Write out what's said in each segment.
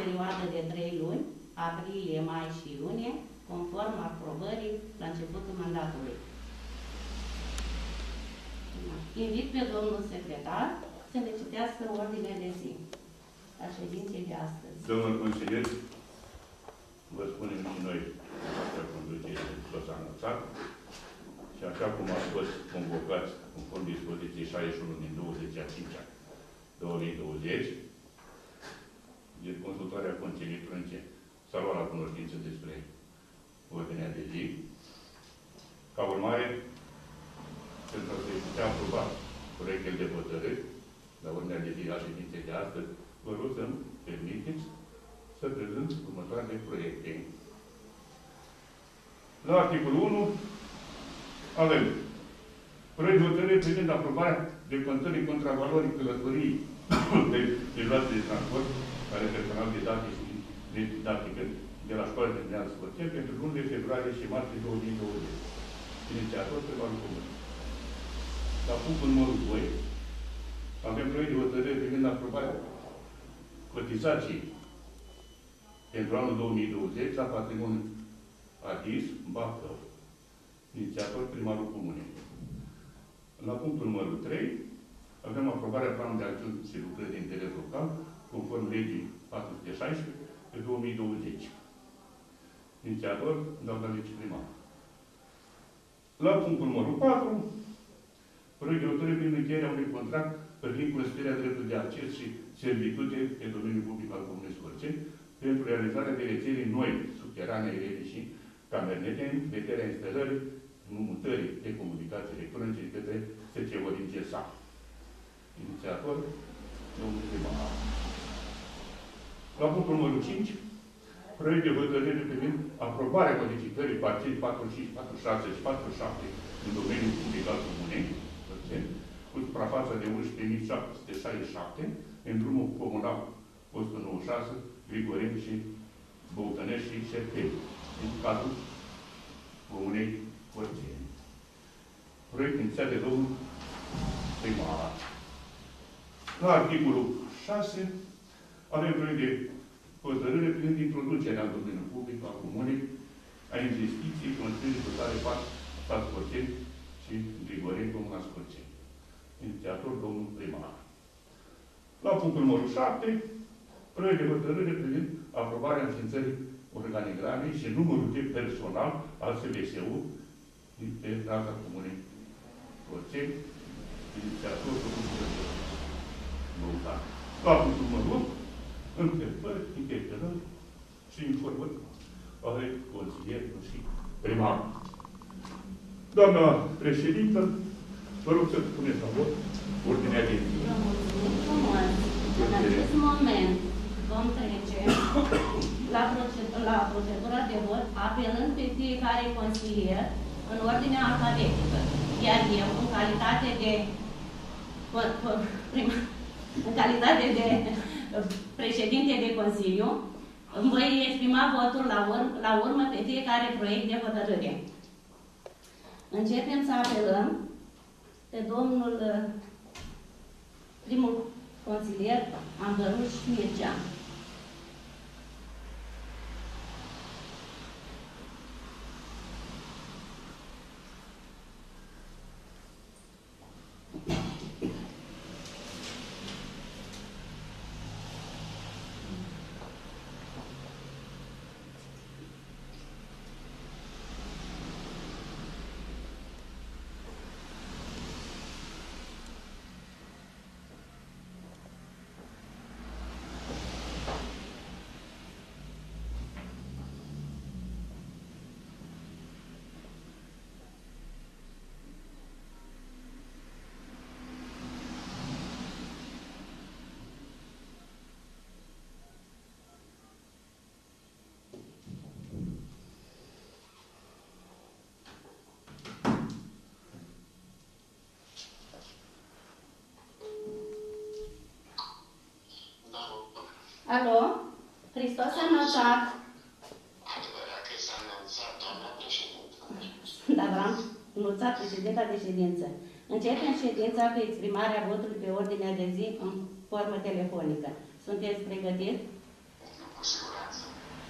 perioadă de trei luni, aprilie, mai și iunie, conform aprobării la începutul mandatului. Invit pe domnul secretar să ne citească ordinea de zi a ședinței de astăzi. Domnul consilier, vă spunem și noi, așa conducere Hristos a anunțat, și așa cum a fost convocați conform dispoziției 61 din 20 a 5 -a 2020, din consultarea Consiliului Trânce s-a luat la cunoștință despre ordinea de zi. Ca urmare, pentru a se putea aproba proiectul de hotărâri la ordinea de zi a ședinței de astăzi, vă rog să-mi permiteți să prezint următoarele proiecte. La articolul 1 avem proiect de hotărâre privind aprobarea de contării contravalorii călătorii de mijloace de transport care personal de date și de didactică de la școala de Neal Scoțen pentru lunile februarie și martie 2020. Inițiator pe Valul Comun. La punctul numărul 2 avem proiect de hotărâre privind aprobarea cotizații pentru anul 2020 la patrimoniul Adis, Bacău, inițiator primarul comunei. La punctul numărul 3, avem aprobarea planului de acțiuni și lucrări de interes local, conform legii 416 pe 2020. Inițiator, doamna viceprimar. La punctul numărul 4, proiect de hotărâre prin încheierea unui contract privind constituirea dreptului de acces și servitute pe domeniul public al Comunei Scorțeni pentru realizarea de rețele noi, subterane, rele și camernete, în vederea instalării mutării de comunicații electronice către SCO din CESA. Inițiator, domnul primar. La punctul numărul 5, proiect de hotărâre privind aprobarea modificării parției 45, 46 și 47 în domeniul public al comunei, cu suprafața de 11.767, în drumul comunal 196, Grigorin și Băutănești și Șerpeni, în cadrul comunei Corțeni. Proiect inițiat de domnul primar. La articolul 6 avem proiect de hotărâre privind introducerea în domeniul public al comunei a investiției construirii totale pat stat Scorțeni și Grigorin, Comuna Scorțeni. Inițiator, domnul primar. La punctul numărul 7, proiect de hotărâre privind aprobarea înființării organigramei și numărul de personal al SBSU pe raza comunei Scorțeni. Inițiator, domnul primar. La punctul numărul 8, întrebări, interpelări și informări ale consilierilor și primar. Doamna președintă, vă rog să puneți la vot ordinea de zi. Vă mulțumim frumos. În acest moment vom trece la, proced la procedura de vot, apelând pe fiecare consilier în ordinea alfabetică. Iar eu, în calitate de în calitate de președinte de Consiliu, îmi voi exprima votul la, ur la urmă pe fiecare proiect de hotărâre. Începem să apelăm pe domnul primul consilier Andăruș Mircea. Alo? Hristos a înălțat. Adevărat că s-a înălțat, doamna președintă. Da, vreau, înălțat președinta de ședință. Începem ședința cu exprimarea votului pe ordinea de zi în formă telefonică. Sunteți pregătiți?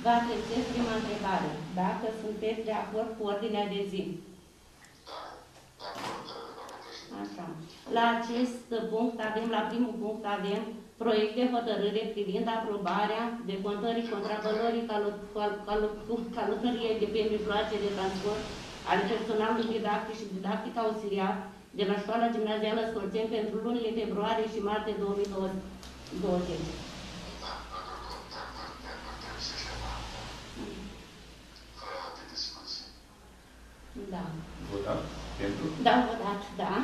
Vă adresez prima întrebare. Dacă sunteți de acord cu ordinea de zi. Așa. La acest punct avem, la primul punct avem proiect de hotărâre privind aprobarea de contării contravalorii călătoriei de pe mijloace de transport al personalului didactic și didactic auxiliar de la școala gimnazială Scorțeni pentru lunile februarie și martie 2020. Da. Votat? Pentru? Da, votat, da.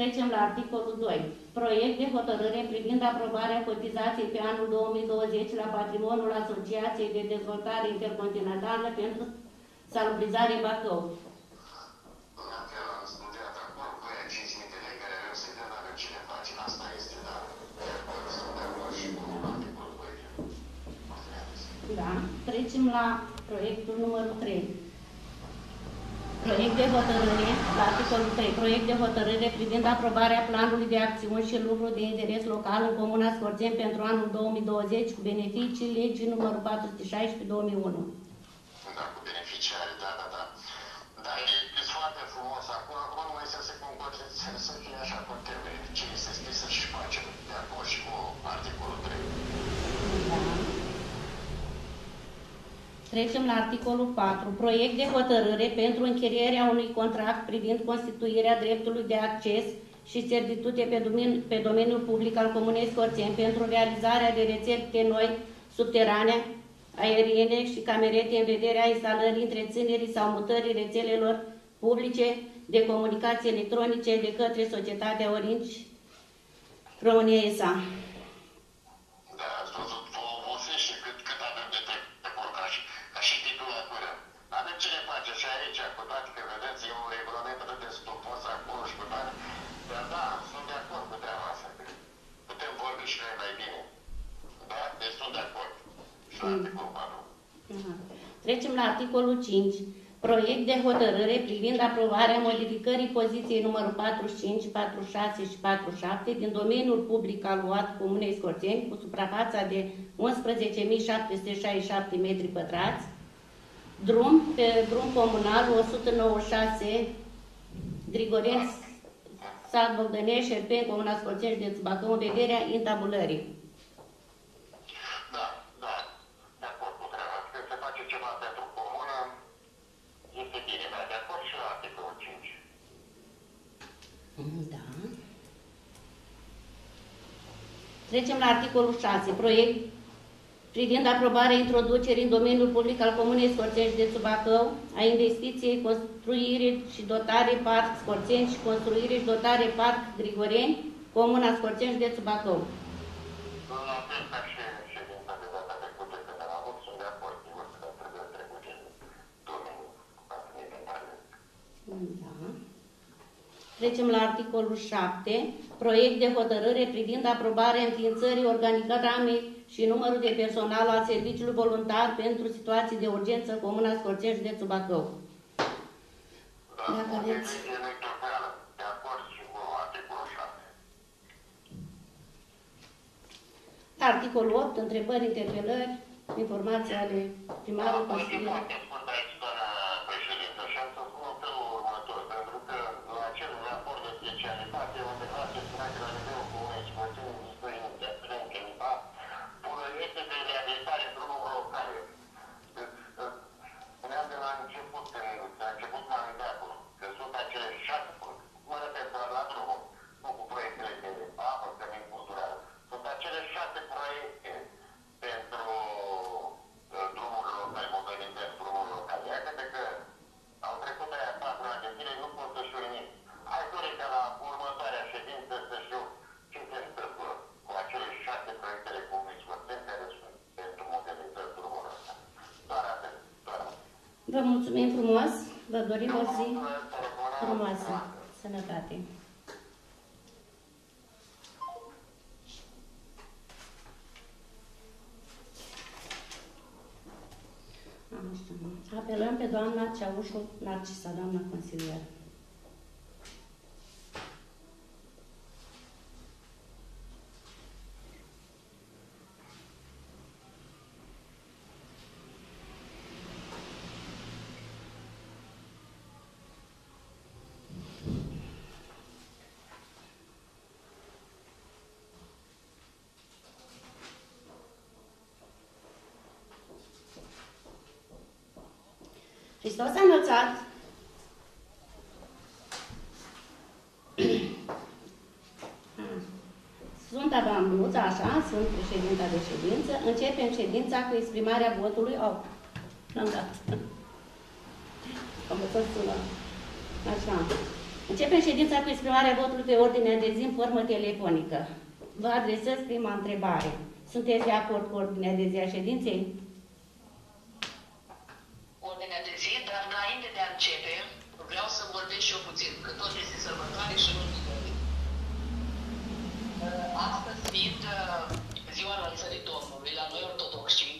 Trecem la articolul 2. Proiect de hotărâre privind aprobarea cotizației pe anul 2020 la patrimoniul Asociației de Dezvoltare Intercontinentală pentru salubrizare Bacău. Da. Trecem la proiectul numărul 3. Proiect de hotărâre, la articolul 3, proiect de hotărâre privind aprobarea planului de acțiuni și lucruri de interes local în Comuna Scorțeni pentru anul 2020 cu beneficii legii numărul 416 2001. Da, cu beneficiari, da, da, da. Dar e, e foarte frumos. Acum, acum nu mai să se comporte, să fie așa cu termeni. Ce este scris să și facem de acolo și cu articolul 3. Da. Trecem la articolul 4. Proiect de hotărâre pentru încheierea unui contract privind constituirea dreptului de acces și servitute pe, domen pe domeniul public al Comunei Scorțeni pentru realizarea de rețete noi subterane, aeriene și camerete în vederea instalării, întreținerii sau mutării rețelelor publice de comunicații electronice de către societatea Orange România S.A. Trecem la articolul 5. Proiect de hotărâre privind aprobarea modificării poziției numărul 45, 46 și 47 din domeniul public aluat Comunei Scorțeni cu suprafața de 11.767 metri pătrați, drum pe drum comunal 196 Grigorien, sat Bogdănești, Șerpen, Comuna Scorțeni, județul Bacău, în vederea intabulării. Da, da, de acord cu treaba. Când se face ceva pentru comună, este bine, dar de acord și la articolul 5. Da. Trecem la articolul 6. Proiect privind aprobarea introducerii în domeniul public al Comunei Scorțeni de Bacău a investiției construire și dotare parc Scorțeni și construire și dotare parc Grigoreni, Comuna Scorțeni, județul Bacău. La fel ca și ședința de data trecută când am avut, sunt de acord, sigur că trebuie trecut în domeniul ca să ne inventare. Da. Trecem la articolul 7. Proiect de hotărâre privind aprobarea înființării organigramei și numărul de personal al serviciului voluntar pentru situații de urgență Comuna Scorțeni, județul Bacău. Da, Dacă o aveți- decizie electorală, de acord și cu articolul 7. Articolul 8. Întrebări, interpelări, informații ale primarului Voi dorim o zi Mulțumesc, telefonat. frumoasă. Sănătate. Așa. Apelăm pe doamna Ceaușu Narcisa, doamna consilier. Hristos a înălțat. Sunt Abamnuț, așa, sunt președinta de ședință. Începem ședința cu exprimarea votului. Oh, n-am dat. Am văzut sună. Așa. Începem ședința cu exprimarea votului pe ordinea de zi în formă telefonică. Vă adresez prima întrebare. Sunteți de acord cu ordinea de zi a ședinței? ordinea de zi, dar înainte de a începe, vreau să vorbesc și eu puțin, că tot este sărbătoare și nu Uh, Astăzi fiind uh, ziua înălțării Domnului, la noi ortodoxi,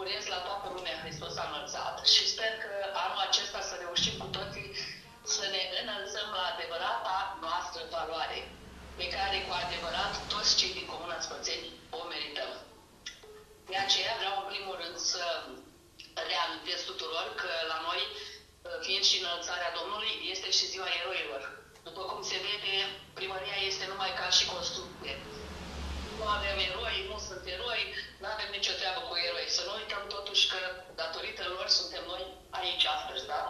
urez la toată lumea Hristos a înălțat și sper că anul acesta să reușim cu toții să ne înălțăm la adevărata noastră valoare, pe care cu adevărat toți cei din Comuna Spățeni o merităm. De aceea vreau în primul rând să reamintesc tuturor că la noi, fiind și înălțarea Domnului, este și ziua eroilor. După cum se vede, primăria este numai ca și construcție. Nu avem eroi, nu sunt eroi, nu avem nicio treabă cu eroi. Să nu uităm totuși că datorită lor suntem noi aici astăzi, da?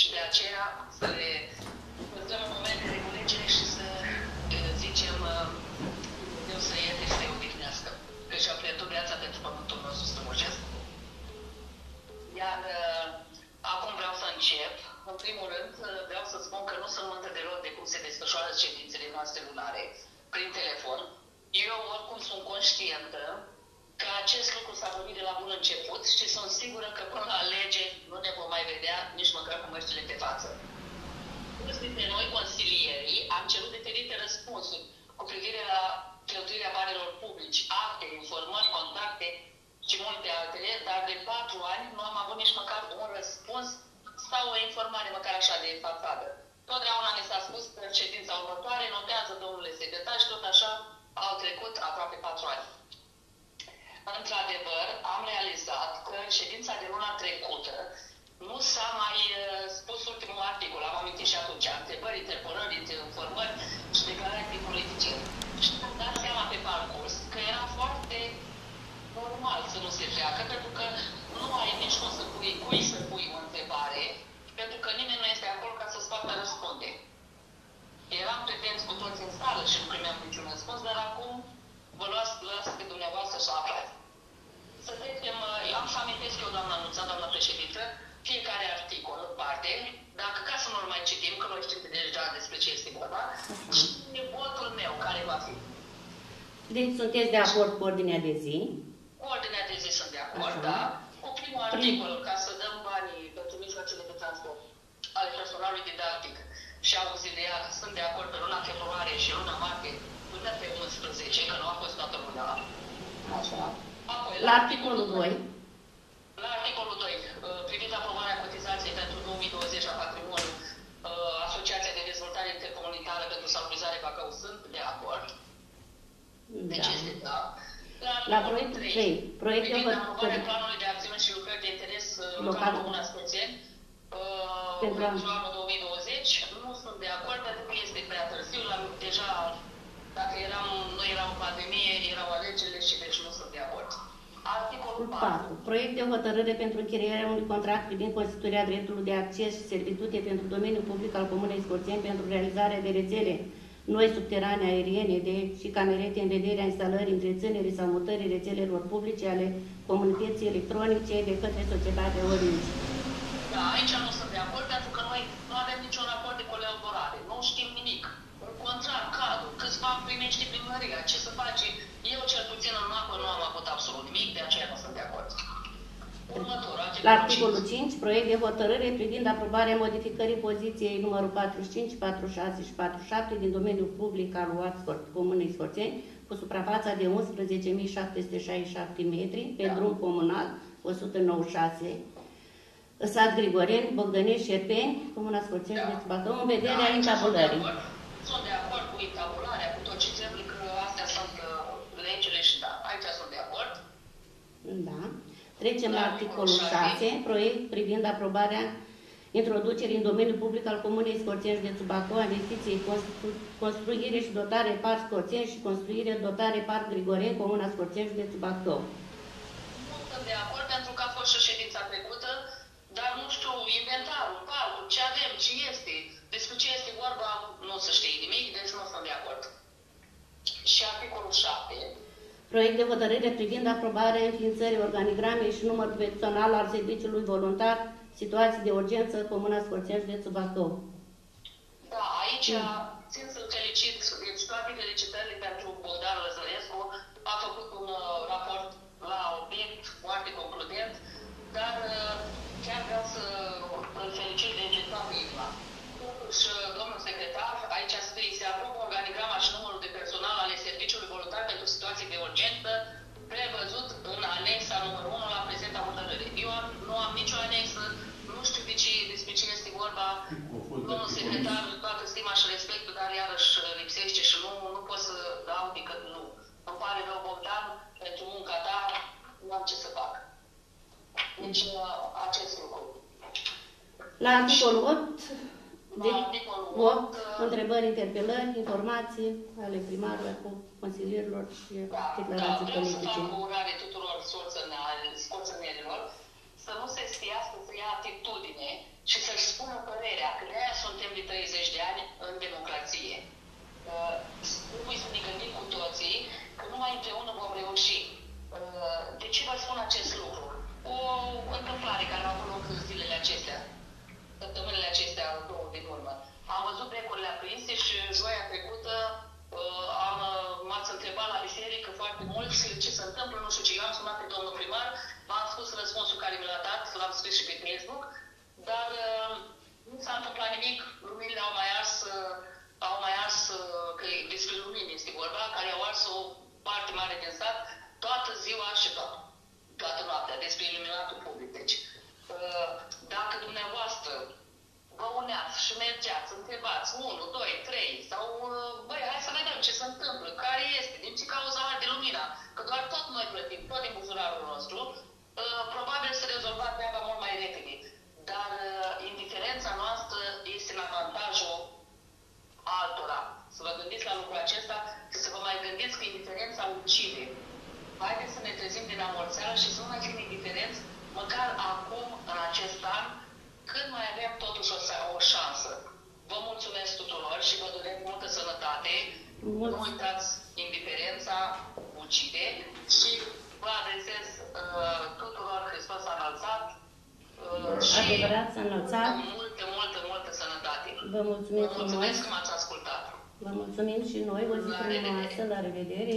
Și de aceea să le păstrăm în moment de reculegere și să eh, zicem eh, Dumnezeu să ierte și să i odihnească. Că și-a pierdut viața pentru pământul nostru strămoșesc. Iar uh, acum vreau să încep. În primul rând, uh, vreau să spun că nu sunt mândră deloc de cum se desfășoară ședințele noastre lunare prin telefon. Eu oricum sunt conștientă că acest lucru s-a vorbit de la bun început și sunt sigură că până la lege nu ne vom mai vedea nici măcar cu măștile pe față. Mulți dintre noi, consilierii, am cerut diferite răspunsuri cu privire la cheltuirea banilor publici, acte, informări, contacte și multe altele, dar de patru ani nu am avut nici măcar un răspuns sau o informare măcar așa de fațadă. Totdeauna ne s-a spus că ședința următoare notează domnule secretar și tot așa au trecut aproape patru ani. Într-adevăr, am realizat că în ședința de luna trecută nu s-a mai uh, spus ultimul articol, am amintit și atunci, întrebări, interpelări, informări și declarații politice. Și am dat seama pe parcurs că era foarte normal să nu se treacă, pentru că nu ai nici cum să pui, cui să pui o întrebare, pentru că nimeni nu este acolo ca să-ți facă răspunde. Eram prezenți cu toți în sală și nu primeam niciun răspuns, dar acum vă luați, luați pe dumneavoastră să aflați. Să trecem, eu am să amintesc eu, doamna Nuța, doamna președintă, fiecare articol în parte, dacă ca să nu-l mai citim, că noi știm deja despre ce este vorba, și votul meu care va fi. Deci sunteți de acord cu ordinea de zi? Cu ordinea de zi sunt de acord, Așa. da? Cu primul articol, ca să dăm banii pentru mijloacele de transport ale personalului didactic și auxiliar, sunt de acord pe luna februarie și luna martie până pe 11, că nu a fost toată luna. Așa. Apoi, La articolul 2. La articolul 2, uh, privind aprobarea cotizației pentru 2020 a patrimoniului, uh, Asociația de Dezvoltare Intercomunitară pentru Salubrizare Bacău sunt de acord. Deci Da. este da. La proiectul 3, proiect de Privind hotărâre aprobarea planului de acțiune și lucrări de interes uh, Local. local Comuna Scoțeni uh, Pentru anul. pentru anul 2020, nu sunt de acord pentru că este prea târziu. La, deja, dacă eram, nu eram în pandemie, erau alegerile și deci nu sunt de acord. Articolul 4. 4. Proiect de hotărâre pentru încheierea unui contract privind constituirea dreptului de acces și servitute pentru domeniul public al Comunei Scorțeni pentru realizarea de rețele noi subterane aeriene de și camerete în vederea instalării, întreținerii sau mutării rețelelor publice ale comunității electronice de către societatea Orange. Da, aici nu sunt de acord pentru că noi nu avem niciun raport de colaborare, nu știm nimic. Un contract, cadru, câți bani primești primăria, ce să faci. Eu cel puțin în apă nu am avut absolut nimic, de aceea nu sunt de acord. Următorul, La articolul 5, proiect de hotărâre privind aprobarea modificării poziției numărul 45, 46 și 47 din domeniul public al UAT Scor- Comunei Scorțeni cu suprafața de 11.767 metri pe Da. drum comunal 196 Sat Grigoreni, Bogdănești, Șerpeni, Comuna Scorțeni, Da. Județul Bacău, în vederea Da, aici sunt de intabulării. Acord. Sunt de acord cu intabularea, cu tot ce trebuie, că astea sunt uh, legile și da, aici sunt de acord. Da. Trecem la La articolul articolul 6, proiect privind aprobarea introducerii în domeniul public al Comunei Scorțeni, județul Bacău, a investiției constru- construire și dotare parc Scorțeni și construire dotare parc Grigoreni, Comuna Scorțeni, județul Bacău. Nu sunt de acord pentru că a fost și ședința trecută, dar nu știu, inventarul, parcul, ce avem, ce este, despre ce este vorba, nu o să știe nimic, deci nu sunt de acord. Și articolul 7, Proiect de hotărâre privind aprobarea înființării organigrame și număr personal al serviciului voluntar, situații de urgență, Comuna Scorțeni, județul Bacău. Da, aici țin să-l felicit, deci toate felicitările pentru Bogdan Lăzărescu. A făcut un uh, raport la obiect foarte concludent, dar uh, chiar vreau să îl felicit de toată inima. Totuși, uh, domnul secretar, aici scrie, se aprobă organigrama și numărul de personal ale serviciului voluntar pentru situații de urgență, prevăzut în anexa numărul 1 la prezenta hotărâre. Eu am, nu am nicio anexă, nu știu de ce, despre cine este vorba, Au fost Domnul date secretar, toată stima și respectul, dar iarăși lipsește și nu, nu pot să dau decât nu. Îmi pare rău, Bogdan, pentru munca ta, nu am ce să fac. Deci, uh, acest lucru. La articolul 8, de, La articolul 8 8, întrebări, interpelări, informații ale primarilor, cu consilierilor și Da, da, declarații vreau să politice. fac o urare tuturor sorțăne- scorțănerilor să nu se stiască să ia atitudine și să-și spună părerea, că de-aia suntem de 30 de ani în democrație. Uh, Trebuie să ne gândim cu toții că numai împreună vom reuși. Uh, De ce vă spun acest lucru? O întâmplare care a avut loc în zilele acestea, săptămânile acestea, două din urmă. Am văzut becurile aprinse și joia trecută uh, am, uh, m-ați întrebat la biserică foarte mult ce se întâmplă, nu știu ce. Eu am sunat pe domnul primar, v-am spus răspunsul care mi l-a dat, l-am scris și pe Facebook, dar uh, nu s-a întâmplat nimic, luminile au mai ars, uh, au mai ars, uh, că e despre lumini este vorba, care au ars o parte mare din sat, toată ziua și toată, toată noaptea, despre iluminatul public. Deci, uh, dacă dumneavoastră vă uneați și mergeați, întrebați 1, 2, 3 sau uh, băi, hai să vedem ce se întâmplă, care este, din ce cauza arde lumina, că doar tot noi plătim, tot din buzunarul nostru, uh, probabil se rezolva treaba mult mai repede. Dar uh, indiferența noastră este în avantajul altora. Să vă gândiți la lucrul acesta și să vă mai gândiți că indiferența ucide. Haideți să ne trezim din amorțeală și să nu mai fim indiferenți, măcar acum, în acest an, când mai avem totuși o, o șansă. Vă mulțumesc tuturor și vă doresc multă sănătate. Mult. Nu uitați, indiferența ucide și vă adresez uh, tuturor Hristos a înălțat uh, și Adevărat, s-a înălțat. multă, multă, multă sănătate. Vă mulțumim Vă mulțumesc frumos. că m-ați ascultat. Vă mulțumim și noi, o zi La frumoasă, la revedere.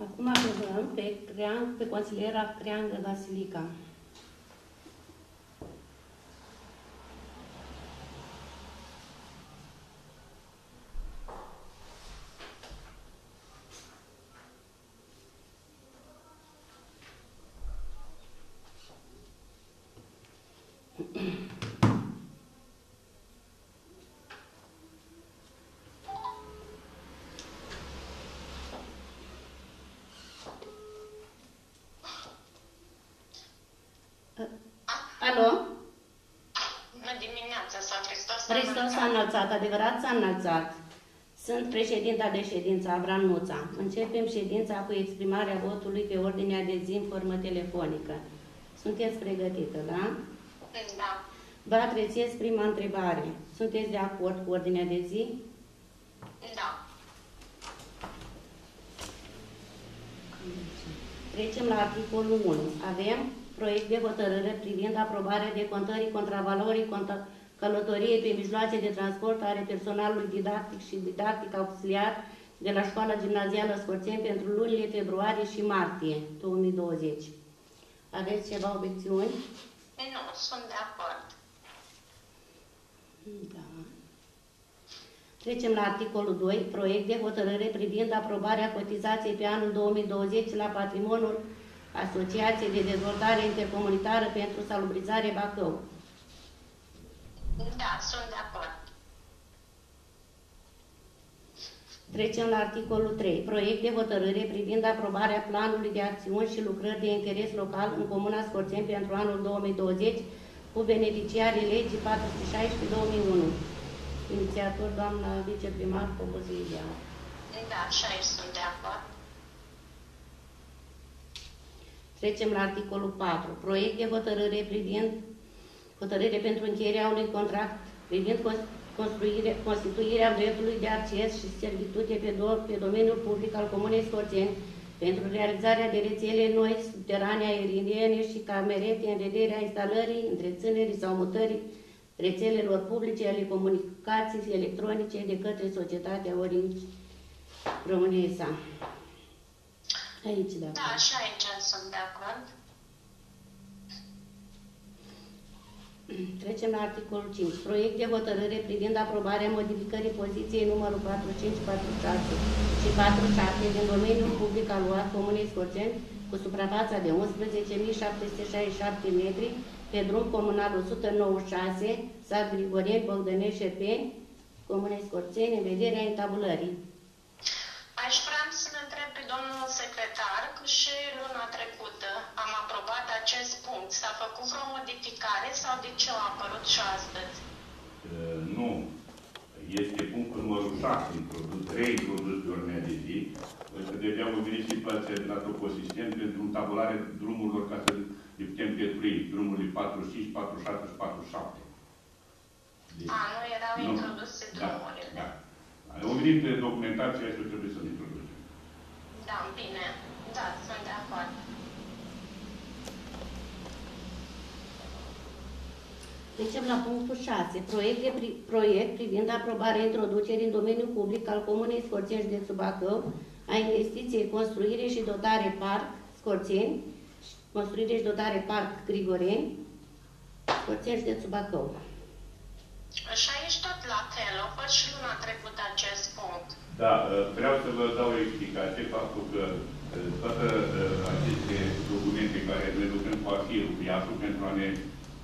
Acum avem pe, Creang, pe consiliera Creangă Vasilica. Alo? Bună dimineața, s-a Hristos. Hristos s-a înălțat, adevărat s-a înălțat. Sunt președinta de ședință, Avram Nuța. Începem ședința cu exprimarea votului pe ordinea de zi în formă telefonică. Sunteți pregătită, da? Da. Vă adresez prima întrebare. Sunteți de acord cu ordinea de zi? Da. Trecem la articolul 1. Avem proiect de hotărâre privind aprobarea de contării contravalorii contă- călătoriei pe mijloace de transport ale personalului didactic și didactic auxiliar de la Școala Gimnazială Scorțeni pentru lunile februarie și martie 2020. Aveți ceva obiecțiuni? Nu, sunt de acord. Da. Trecem la articolul 2, proiect de hotărâre privind aprobarea cotizației pe anul 2020 la patrimoniul Asociației de Dezvoltare Intercomunitară pentru Salubrizare Bacău. Da, sunt de acord. Trecem la articolul 3. Proiect de hotărâre privind aprobarea planului de acțiuni și lucrări de interes local în Comuna Scorțeni pentru anul 2020 cu beneficiarii legii 416-2001. Inițiator, doamna viceprimar Pobozilia. Da, și aici sunt de acord. Trecem la articolul 4. Proiect de hotărâre privind hotărâre pentru încheierea unui contract privind cons- construire, constituirea dreptului de acces și servitute pe, do- pe domeniul public al Comunei Scorțeni pentru realizarea de rețele noi subterane aeriene și camerete în vederea instalării, întreținerii sau mutării rețelelor publice ale comunicații electronice de către societatea Orange România. Aici, da. Da, și aici sunt de acord. Trecem la articolul 5. Proiect de hotărâre privind aprobarea modificării poziției numărul 4546 și 47 din domeniul public al UAT Comunei Scorțeni cu suprafața de 11.767 metri pe drum comunal 196, sat Grigorien, Bogdănești, Șerpeni, Comunei Scorțeni, în vederea intabulării. Aș vrea să-l întreb pe domnul secretar că și luna trecută am aprobat acest punct. S-a făcut vreo modificare sau de ce a apărut și astăzi? Uh, Nu. Este punctul numărul 6, introdus, reintrodus pe ordinea de zi. Că de au venit situația de la Toposistem pentru tabulare drumurilor ca să le putem petrui. Drumurile 45, 46 și 47. Deci, A, nu erau nu. introduse Da, drumurile. da. Au venit documentația și trebuie să le introducem. Da, bine. Da, sunt de acord. Trecem la punctul 6. Proiect, de pri, proiect privind aprobarea introducerii în domeniul public al Comunei Scorțeni județul Bacău a investiției construire și dotare parc Scorțeni, construire și dotare parc Grigoreni, Scorțeni județul Bacău. Și aici tot la fel, au fost și luna trecută acest punct. Da, uh, vreau să vă dau o explicație, faptul că uh, toate uh, aceste documente care le lucrăm cu arhivul, cu IASU, pentru a ne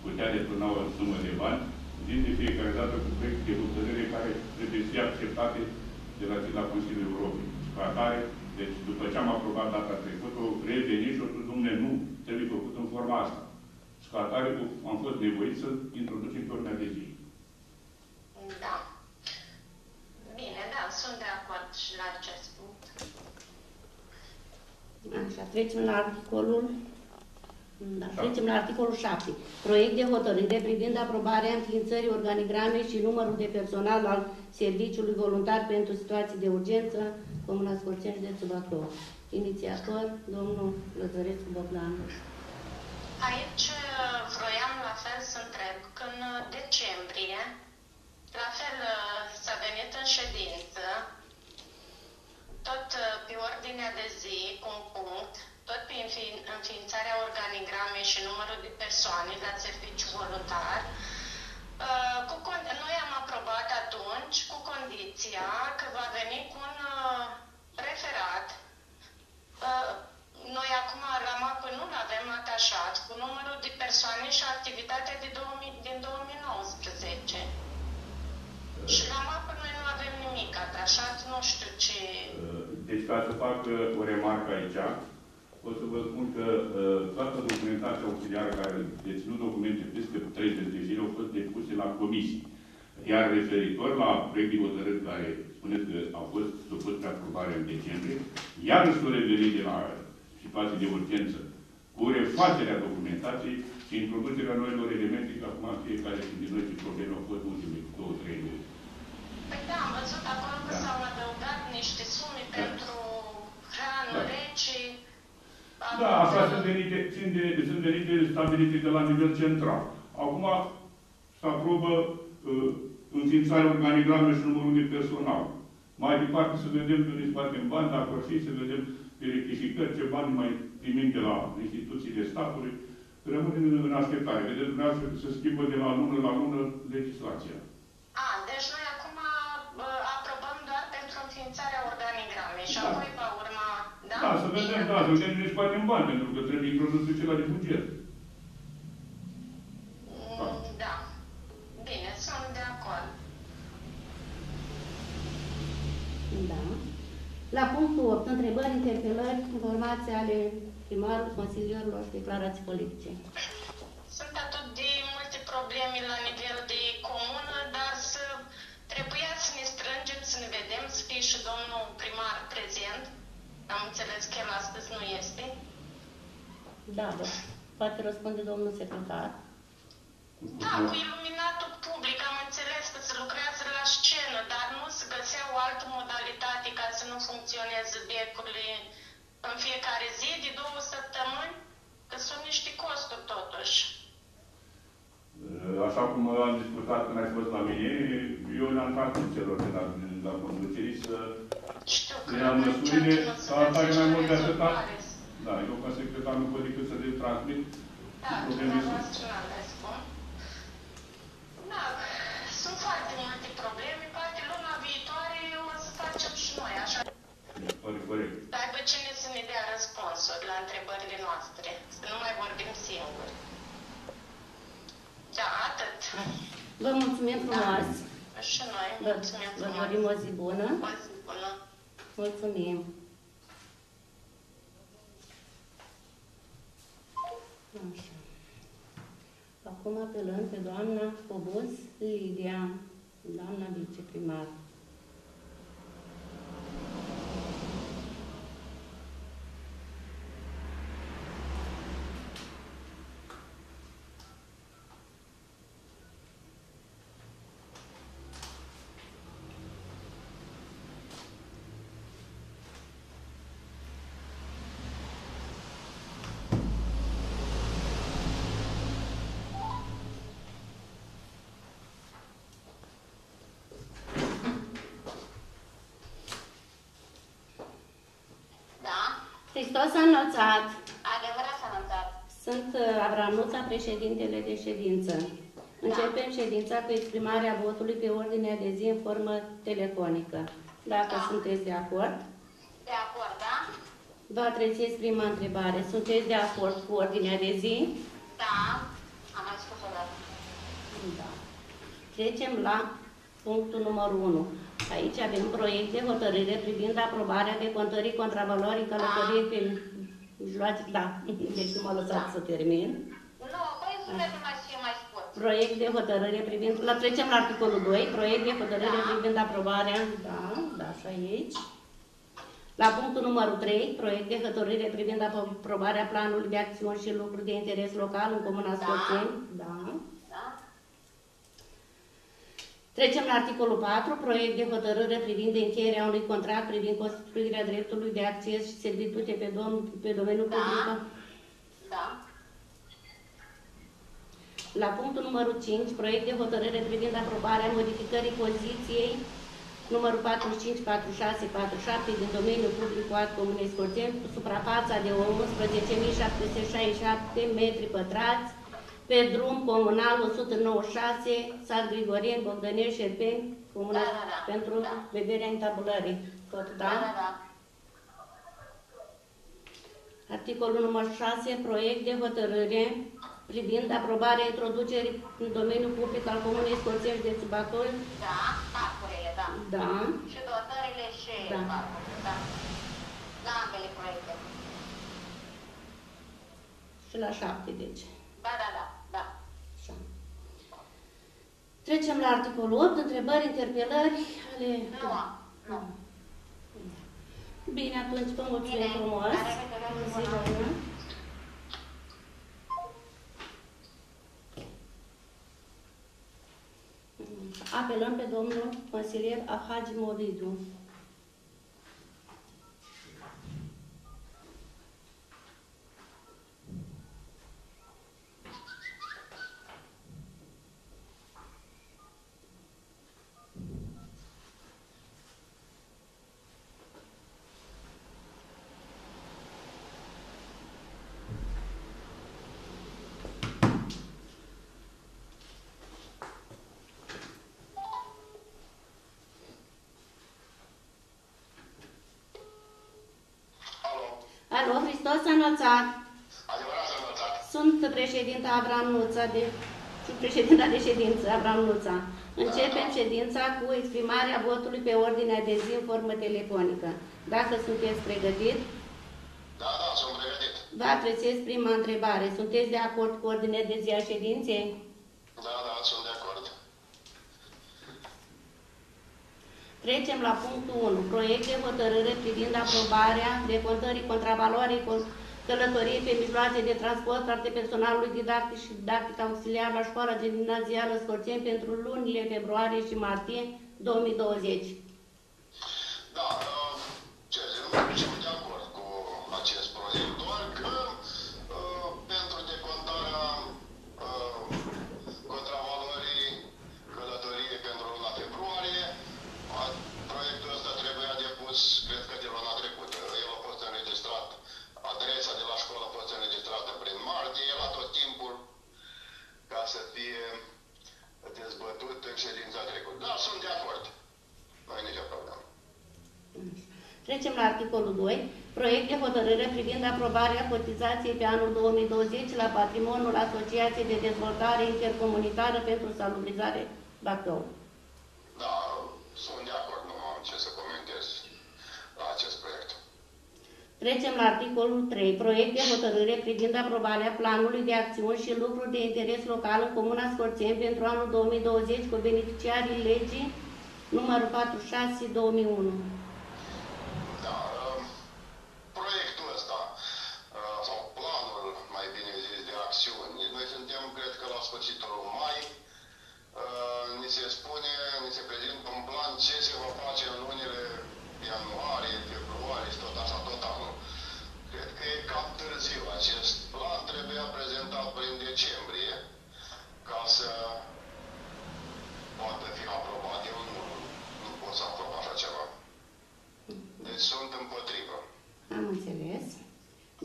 putea deturna o sumă de bani, vin de fiecare dată cu proiecte de hotărâre care trebuie să fie acceptate de la, de la Consiliul Europei. Ca atare, deci după ce am aprobat data trecută, o reveni și o spus, domnule, nu, trebuie făcut în forma asta. Și ca atare am fost nevoit să introducem pe ordinea de zi. Da. Bine, da, sunt de acord și la acest punct. Așa, trecem la articolul da, trecem la articolul 7. Proiect de hotărâre privind aprobarea înființării organigrame și numărul de personal al Serviciului Voluntar pentru Situații de Urgență, Comuna Scorțeni, județul Bacău. Inițiator, domnul Lăzărescu Bogdan. Aici uh, vroiam la fel să întreb că în decembrie, la fel uh, s-a venit în ședință, tot uh, pe ordinea de zi, cu un punct, tot pe înfi- înființarea organigramei și numărul de persoane la serviciu voluntar. Uh, Cu, con- noi am aprobat atunci cu condiția că va veni cu un uh, referat Uh, Noi acum ramapul nu avem atașat cu numărul de persoane și activitatea de 2000, din 2019. Și ramapul noi nu avem nimic atașat, nu știu ce... Deci, ca să fac uh, o remarcă aici, o să vă spun că uh, toată documentația auxiliară care deținu documente peste 30 de zile au fost depuse la comisii. Iar referitor la proiectul hotărâri care spuneți că au fost supus pe aprobare în decembrie, iarăși o revenit de la situații de urgență cu refacerea documentației și introducerea noilor elemente, că acum fiecare dintre noi ce probleme au fost în ultimele două, trei luni. Păi da, am văzut acolo că Da. s-au adăugat niște sume Da. pentru hrană Da. rece. Da, așa sunt venite, țin de, sunt venite stabilite de la nivel central. Acum se aprobă uh, înființarea organigramei și numărul de personal. Mai departe să vedem de unde scoatem bani, dacă ar fi să vedem pe rectificări, ce bani mai primim de la instituțiile statului. Rămânem în așteptare. Vedeți dumneavoastră că se schimbă de la lună la lună legislația. A, deci noi aprobăm doar pentru înființarea organigramei și da. apoi va urma... Da, da să vedem, da, să vedem cine scoatem bani, pentru că trebuie produsul ceva de buget. Da. da. Bine, sunt de acord. Da. La punctul 8, întrebări, interpelări, informații ale primarului, consilierilor și declarații politice. Sunt atât de multe probleme la nivel de comună, dar să trebuia să ne strângem, să ne vedem, să fie și domnul primar prezent. Am înțeles că el astăzi nu este. Da, da. Poate răspunde domnul secretar. Da, cu iluminatul public am înțeles că se lucrează la scenă, dar nu se găsea o altă modalitate ca să nu funcționeze becurile în fiecare zi de două săptămâni, că sunt niște costuri totuși. Așa cum am discutat când ai fost la mine, eu le-am transmis celor de la, de la conducere să... Știu că Ia măsurile, niciodată nu se asta e găsește mai o mult de atâta. rezolvare. Da, eu ca secretar nu pot decât să le transmit. Da, Probleme dumneavoastră n-am de spun. Da, sunt foarte multe probleme, poate luna viitoare o să facem și noi, așa. Pare corect. Dar aibă cine să ne dea răspunsuri la întrebările noastre, să nu mai vorbim singuri. Da, atât. Vă mulțumim frumos. Și noi Vă, mulțumim vă frumos. dorim o zi bună. O zi bună. Mulțumim. Așa. Acum apelăm pe doamna Cobuz Lidia, doamna viceprimar. Da, Hristos a înălțat. adevărat s-a anunțat. Sunt uh, Avranuța, președintele de ședință. Începem ședința cu exprimarea votului pe ordinea de zi în formă telefonică. Dacă Da. sunteți de acord, De acord, da? vă adresez prima întrebare. Sunteți de acord cu ordinea de zi? Da. Am mai spus o dată. Da. Trecem la punctul numărul 1. Aici avem proiect de hotărâre privind aprobarea de contării contravalorii călătoriei pe mijloace. Da, deci nu mă lăsați să termin. Nu, păi să mergem mai și mai scurt. Proiect de hotărâre privind, la trecem la articolul 2, proiect de hotărâre Da. privind aprobarea, da, da, și aici. La punctul numărul 3, proiect de hotărâre privind aprobarea planului de acțiuni și lucruri de interes local în Comuna Da. Scoțeni, da. Da? Trecem la articolul 4, proiect de hotărâre privind încheierea unui contract privind constituirea dreptului de acces și servitute pe, dom pe domeniul Da. public. Da. La punctul numărul 5, proiect de hotărâre privind aprobarea modificării poziției numărul 45, 46, 47 din domeniul public al Comunei Scorțeni cu suprafața de 11.767 metri pătrați pe drum comunal 196, Sat Grigorien, Bogdănești, Șerpeni, comuna Da, da, da. pentru Da. vederea intabulării. Tot, Da, da, da. Articolul numărul 6, proiect de hotărâre privind aprobarea introducerii în domeniul public al Comunei Scorțeni de Bacău, Da, parcurile, da. da, Și dotările și Da. parcurile, da. La ambele proiecte. și la 7, deci. Da, da, da, da. Așa. Trecem la articolul 8, întrebări, interpelări ale... Nu am, nu. Bine, atunci vă mulțumim Bine, frumos. la revedere, Zi bună. bună. Apelăm pe domnul consilier Ahagi Movidu. Hristos a înălțat. Adevărat să învățat. Sunt președinta Avram Nuța, de, sunt președinta de ședință Avram Nuța. Începem ședința cu exprimarea votului pe ordinea de zi în formă telefonică. Dacă sunteți pregătit, Da, da, sunt pregătit. vă adresez prima întrebare. Sunteți de acord cu ordinea de zi a ședinței? Da, da, sunt de acord. Trecem la punctul 1. Proiect de hotărâre privind aprobarea decontării contravaloarei con- călătoriei pe mijloace de transport parte personalului didactic și didactic auxiliar la școala gimnazială Scorțeni pentru lunile februarie și martie 2020. Da, civilizației pe anul 2020 la patrimoniul Asociației de Dezvoltare Intercomunitară pentru Salubrizare Bacău. Da, sunt de acord, nu am ce să comentez la acest proiect. Trecem la articolul 3, proiect de hotărâre privind aprobarea planului de acțiuni și lucruri de interes local în Comuna Scorțeni pentru anul 2020 cu beneficiarii legii numărul 46 2001.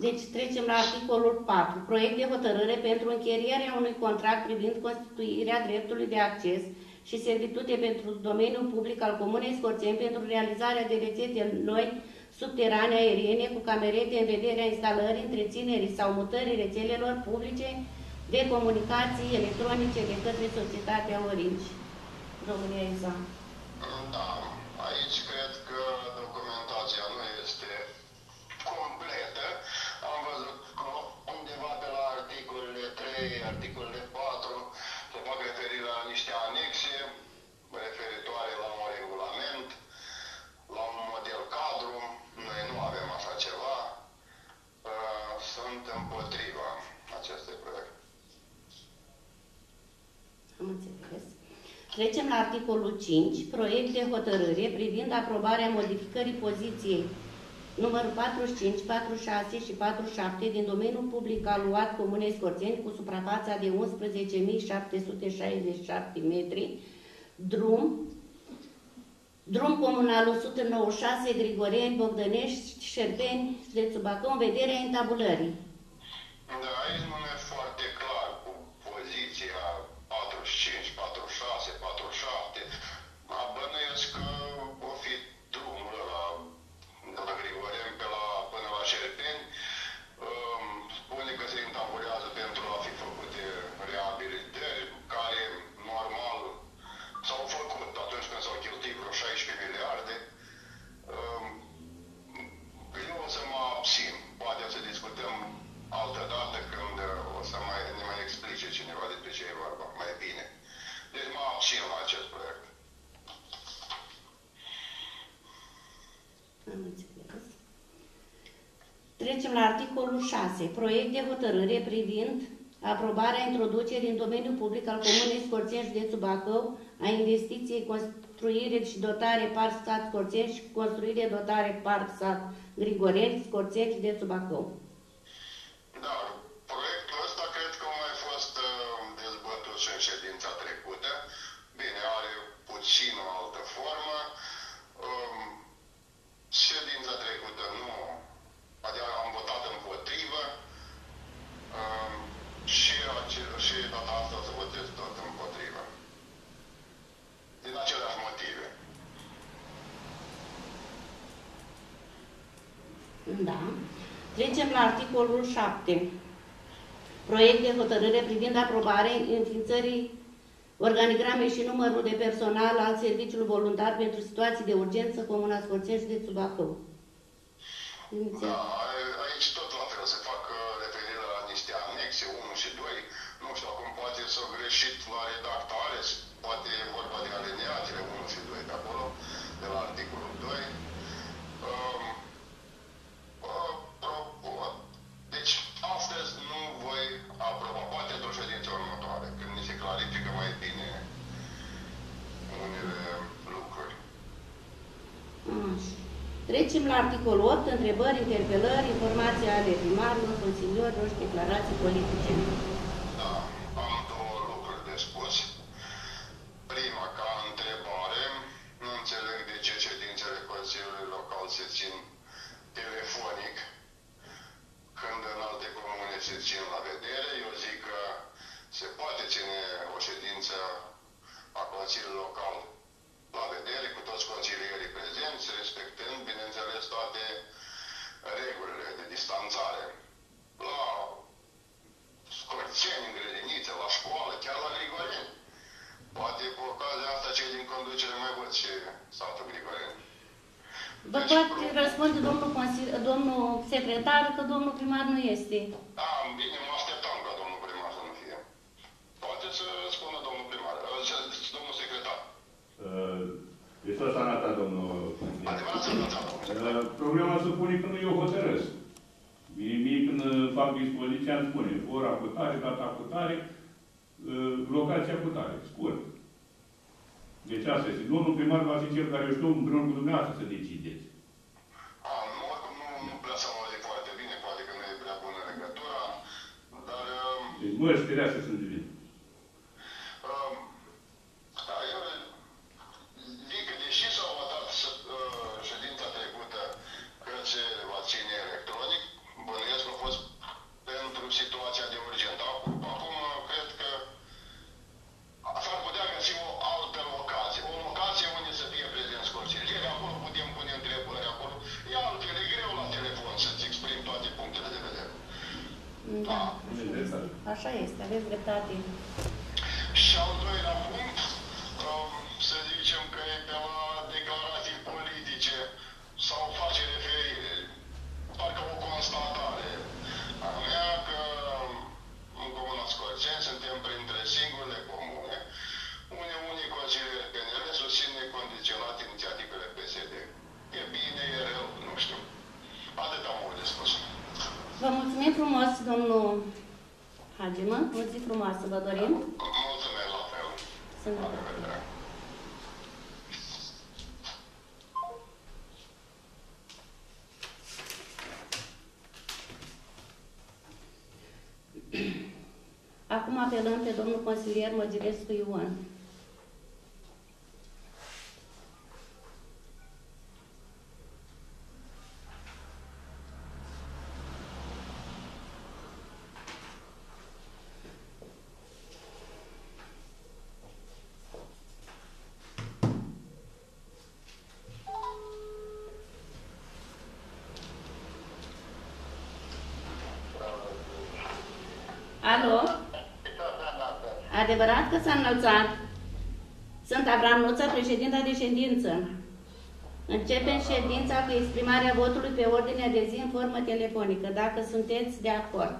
Deci trecem la articolul 4. Proiect de hotărâre pentru încheierea unui contract privind constituirea dreptului de acces și servitute pentru domeniul public al Comunei Scorțeni pentru realizarea de rețete noi subterane aeriene cu camerete în vederea instalării, întreținerii sau mutării rețelelor publice de comunicații electronice de către societatea Orange. România ESA. Da, aici cred că Trecem la articolul 5, proiect de hotărâre privind aprobarea modificării poziției numărul 45, 46 și 47 din domeniul public aluat Comunei Scorțeni cu suprafața de 11.767 metri, drum, drum comunal 196 Grigoreni, Bogdănești, Șerpeni, județul Bacău, în vederea intabulării. Da, 6. Proiect de hotărâre privind aprobarea introducerii în domeniul public al Comunei Scorțeni, județul Bacău, a investiției construire și dotare Parc Sat Scorțeni și construire dotare Parc Sat Grigoreni, Scorțeni, județul Bacău. 7. Proiect de hotărâre privind aprobarea înființării organigrame și numărul de personal al Serviciului Voluntar pentru Situații de Urgență Comuna Scorțeni, Județul Bacău. Inițiativă. Trecem la articolul 8, întrebări, interpelări, informația ale primarilor, consiliorilor și declarații politice. Problema se pune când eu hotărăsc. Mie, mie când uh, fac dispoziția îmi spune ora cu tare, data cu tare, uh, locația cu tare, scurt. Deci asta este. Domnul primar va fi cel care eu știu împreună cu dumneavoastră să decideți. A, nu, oricum nu, nu prea să mă foarte că nu e bună legătura, uh, deci mă, știrea să sunt reconciliar mă gândesc cu adevărat că s-a înălțat. Sunt Avram Nuța, președinta de ședință. Începem ședința cu exprimarea votului pe ordinea de zi în formă telefonică, dacă sunteți de acord.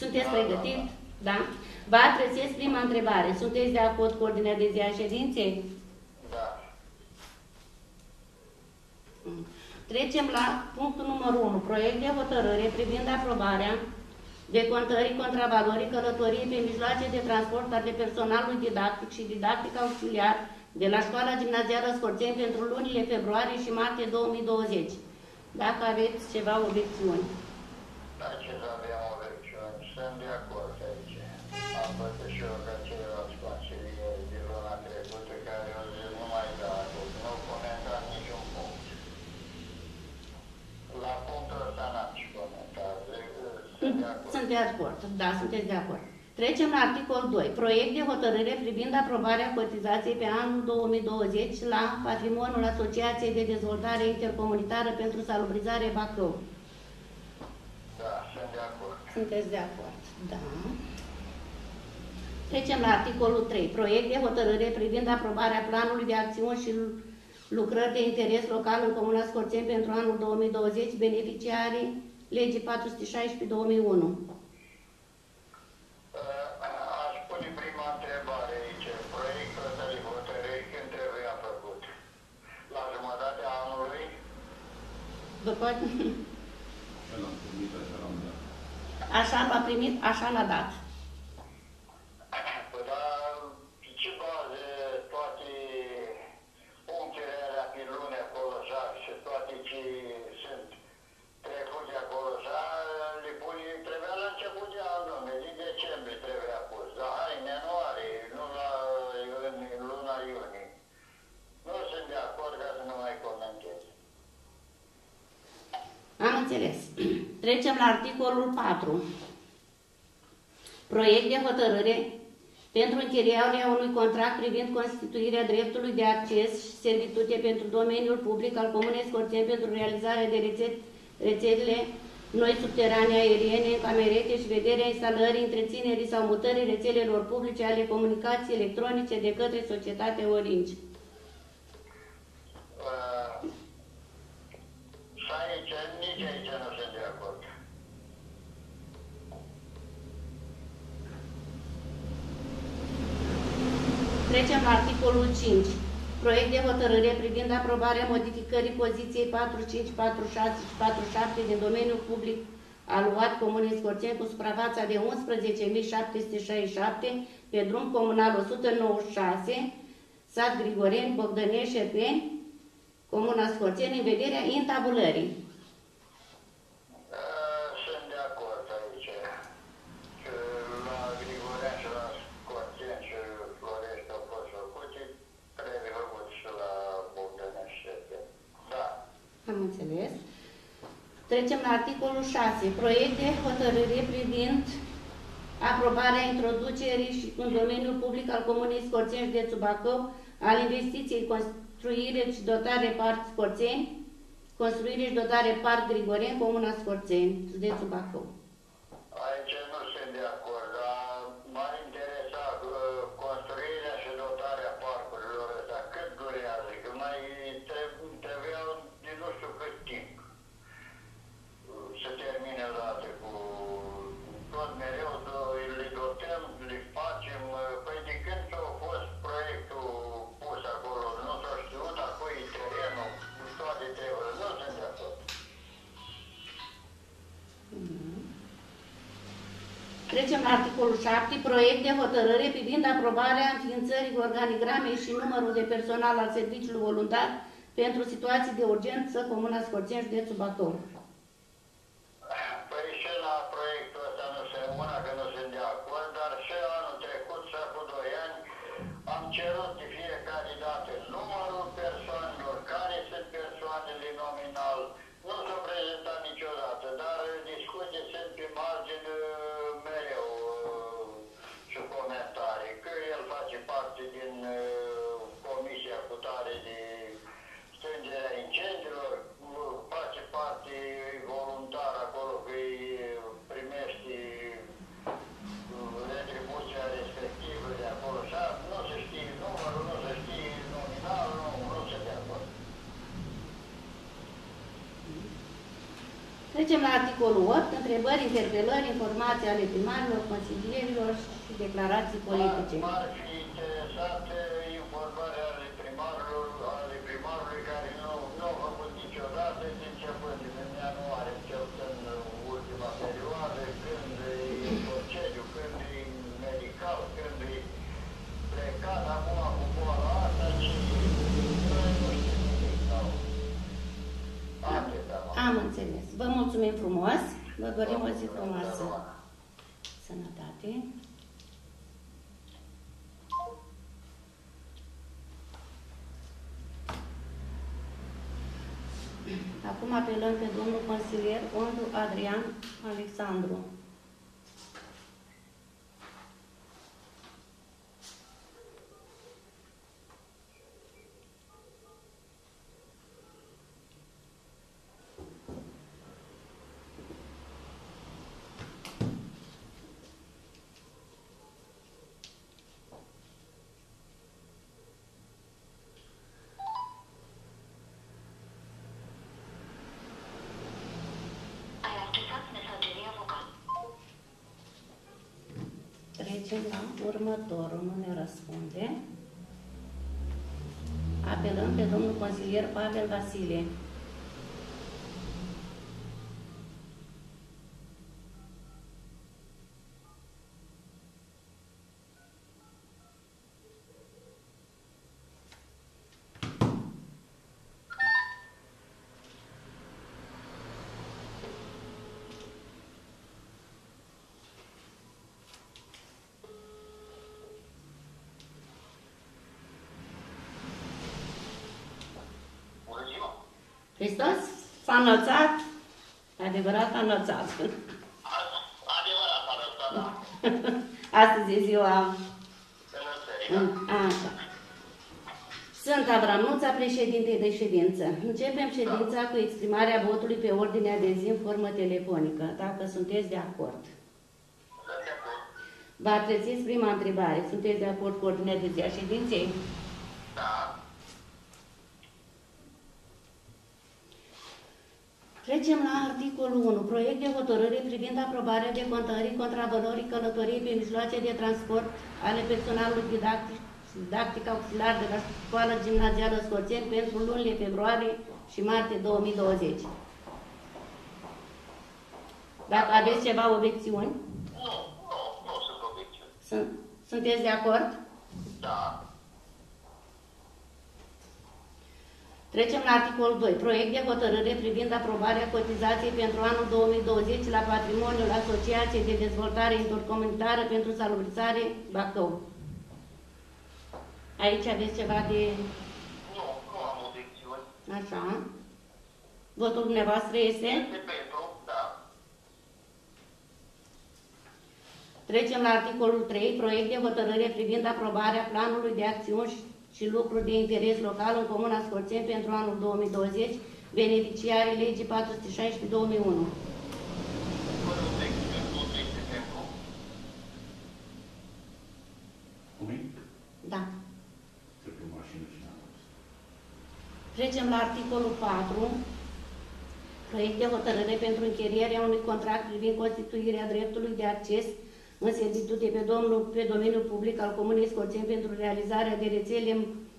Sunteți da, pregătiți? Da, da. da? Vă adresez prima întrebare. Sunteți de acord cu ordinea de zi a ședinței? Da. Trecem la punctul numărul 1. Proiect de hotărâre privind aprobarea de contării contravalorii călătorii pe mijloace de transport de personalul didactic și didactic auxiliar de la Școala Gimnazială Scorțeni pentru lunile februarie și martie 2020. Dacă aveți ceva obiecțiuni. de acord. Da, sunteți de acord. Trecem la articol 2. Proiect de hotărâre privind aprobarea cotizației pe anul 2020 la patrimoniul Asociației de Dezvoltare Intercomunitară pentru Salubrizare Bacău. Da, sunt de acord. Sunteți de acord, da. Trecem la articolul 3. Proiect de hotărâre privind aprobarea planului de acțiuni și lucrări de interes local în Comuna Scorțeni pentru anul 2020, beneficiarii legii 416-2001. După Că l-am primit așa la un dat. așa l-a primit, așa l-a dat. Trecem la articolul 4. Proiect de hotărâre pentru încheierea unui contract privind constituirea dreptului de acces și servitute pentru domeniul public al Comunei Scorțeni pentru realizarea de rețet, rețelele noi subterane aeriene, camerete și vederea instalării, întreținerii sau mutării rețelelor publice ale comunicației electronice de către societatea Orange. Uh, Și aici, nici aici nu sunt de acord. Trecem la articolul 5. Proiect de hotărâre privind aprobarea modificării poziției 4, 5, 4, 6 și 4, 7 din domeniul public aluat Comunei Scorțeni cu suprafața de 11.767 pe drum comunal 196, sat Grigoreni, Bogdănești, Șerpeni, Comuna Scorțeni, în vederea intabulării. Uh, Sunt de acord aici. Că la Grigorea și la Scorțen și Florești au fost făcute, trebuie făcut și la Bogdănești. Da. Am înțeles. Trecem la articolul 6. Proiect de hotărâre privind aprobarea introducerii și în domeniul public al Comunei Scorțeni și de Bacău al investiției construire și dotare parc Scorțeni, construire și dotare parc Grigoreni, Comuna Scorțeni, județul Bacău. Articolul 7. Proiect de hotărâre privind aprobarea înființării organigramei și numărul de personal al serviciului voluntar pentru situații de urgență, Comuna Scorțeni, județul Bacău. Trecem la articolul 8. Întrebări, interpelări, informații ale primarilor, consilierilor și declarații politice. M-ar fi interesat uh, informarea ale primarului, ale primarului care nu, nu a făcut niciodată de începând din ianuarie, cel în ultima perioadă, când e în concediu, când e medical, când e plecat acum cu boala asta și noi nu știm nimic sau atâta. mă. Am înțeles. Vă mulțumim frumos. Vă dorim o zi frumoasă. Romana. Sănătate. Acum apelăm pe domnul consilier Ondu Adrian Alexandru. Trecem la următorul, nu ne răspunde. Apelăm pe domnul consilier Pavel Vasile. Hristos s-a înălțat, adevărat a înălțat. Adevărat, arătat, da. Astăzi e ziua Înălțării, da. Așa. Sunt Avramuța, președinte de ședință. Începem ședința cu exprimarea votului pe ordinea de zi în formă telefonică, dacă sunteți de acord. Sunt de acord. Vă adresez prima întrebare. Sunteți de acord cu ordinea de zi a ședinței? Da. Trecem la articolul 1. Proiect de hotărâre privind aprobarea de contării contravalorii călătoriei pe mijloace de transport ale personalului didactic, didactic auxiliar de la școala gimnazială Scorțeni pentru lunile februarie și martie 2020. Dacă aveți ceva obiecțiuni, Nu, nu, nu sunt obiecțiuni. sunt, sunteți de acord? Da. Trecem la articolul 2. Proiect de hotărâre privind aprobarea cotizației pentru anul 2020 la patrimoniul Asociației de Dezvoltare Intercomunitară pentru Salubrizare Bacău. Aici aveți ceva de Nu, nu am obiecțiuni. așa. Votul dumneavoastră este? Este pentru, da. Trecem la articolul 3. Proiect de hotărâre privind aprobarea planului de acțiuni și- și lucruri de interes local în Comuna Scorțeni pentru anul 2020, beneficiarii legii 416-2001. Fără obiecțiuni, votul este pentru. Cum e? Da. Cred că mașină și n-am văzut. Trecem la articolul 4. Proiect de hotărâre pentru încheierea unui contract privind constituirea dreptului de acces în serviciu de pe, domnul, pe domeniul public al Comunei Scorțeni pentru realizarea de rețele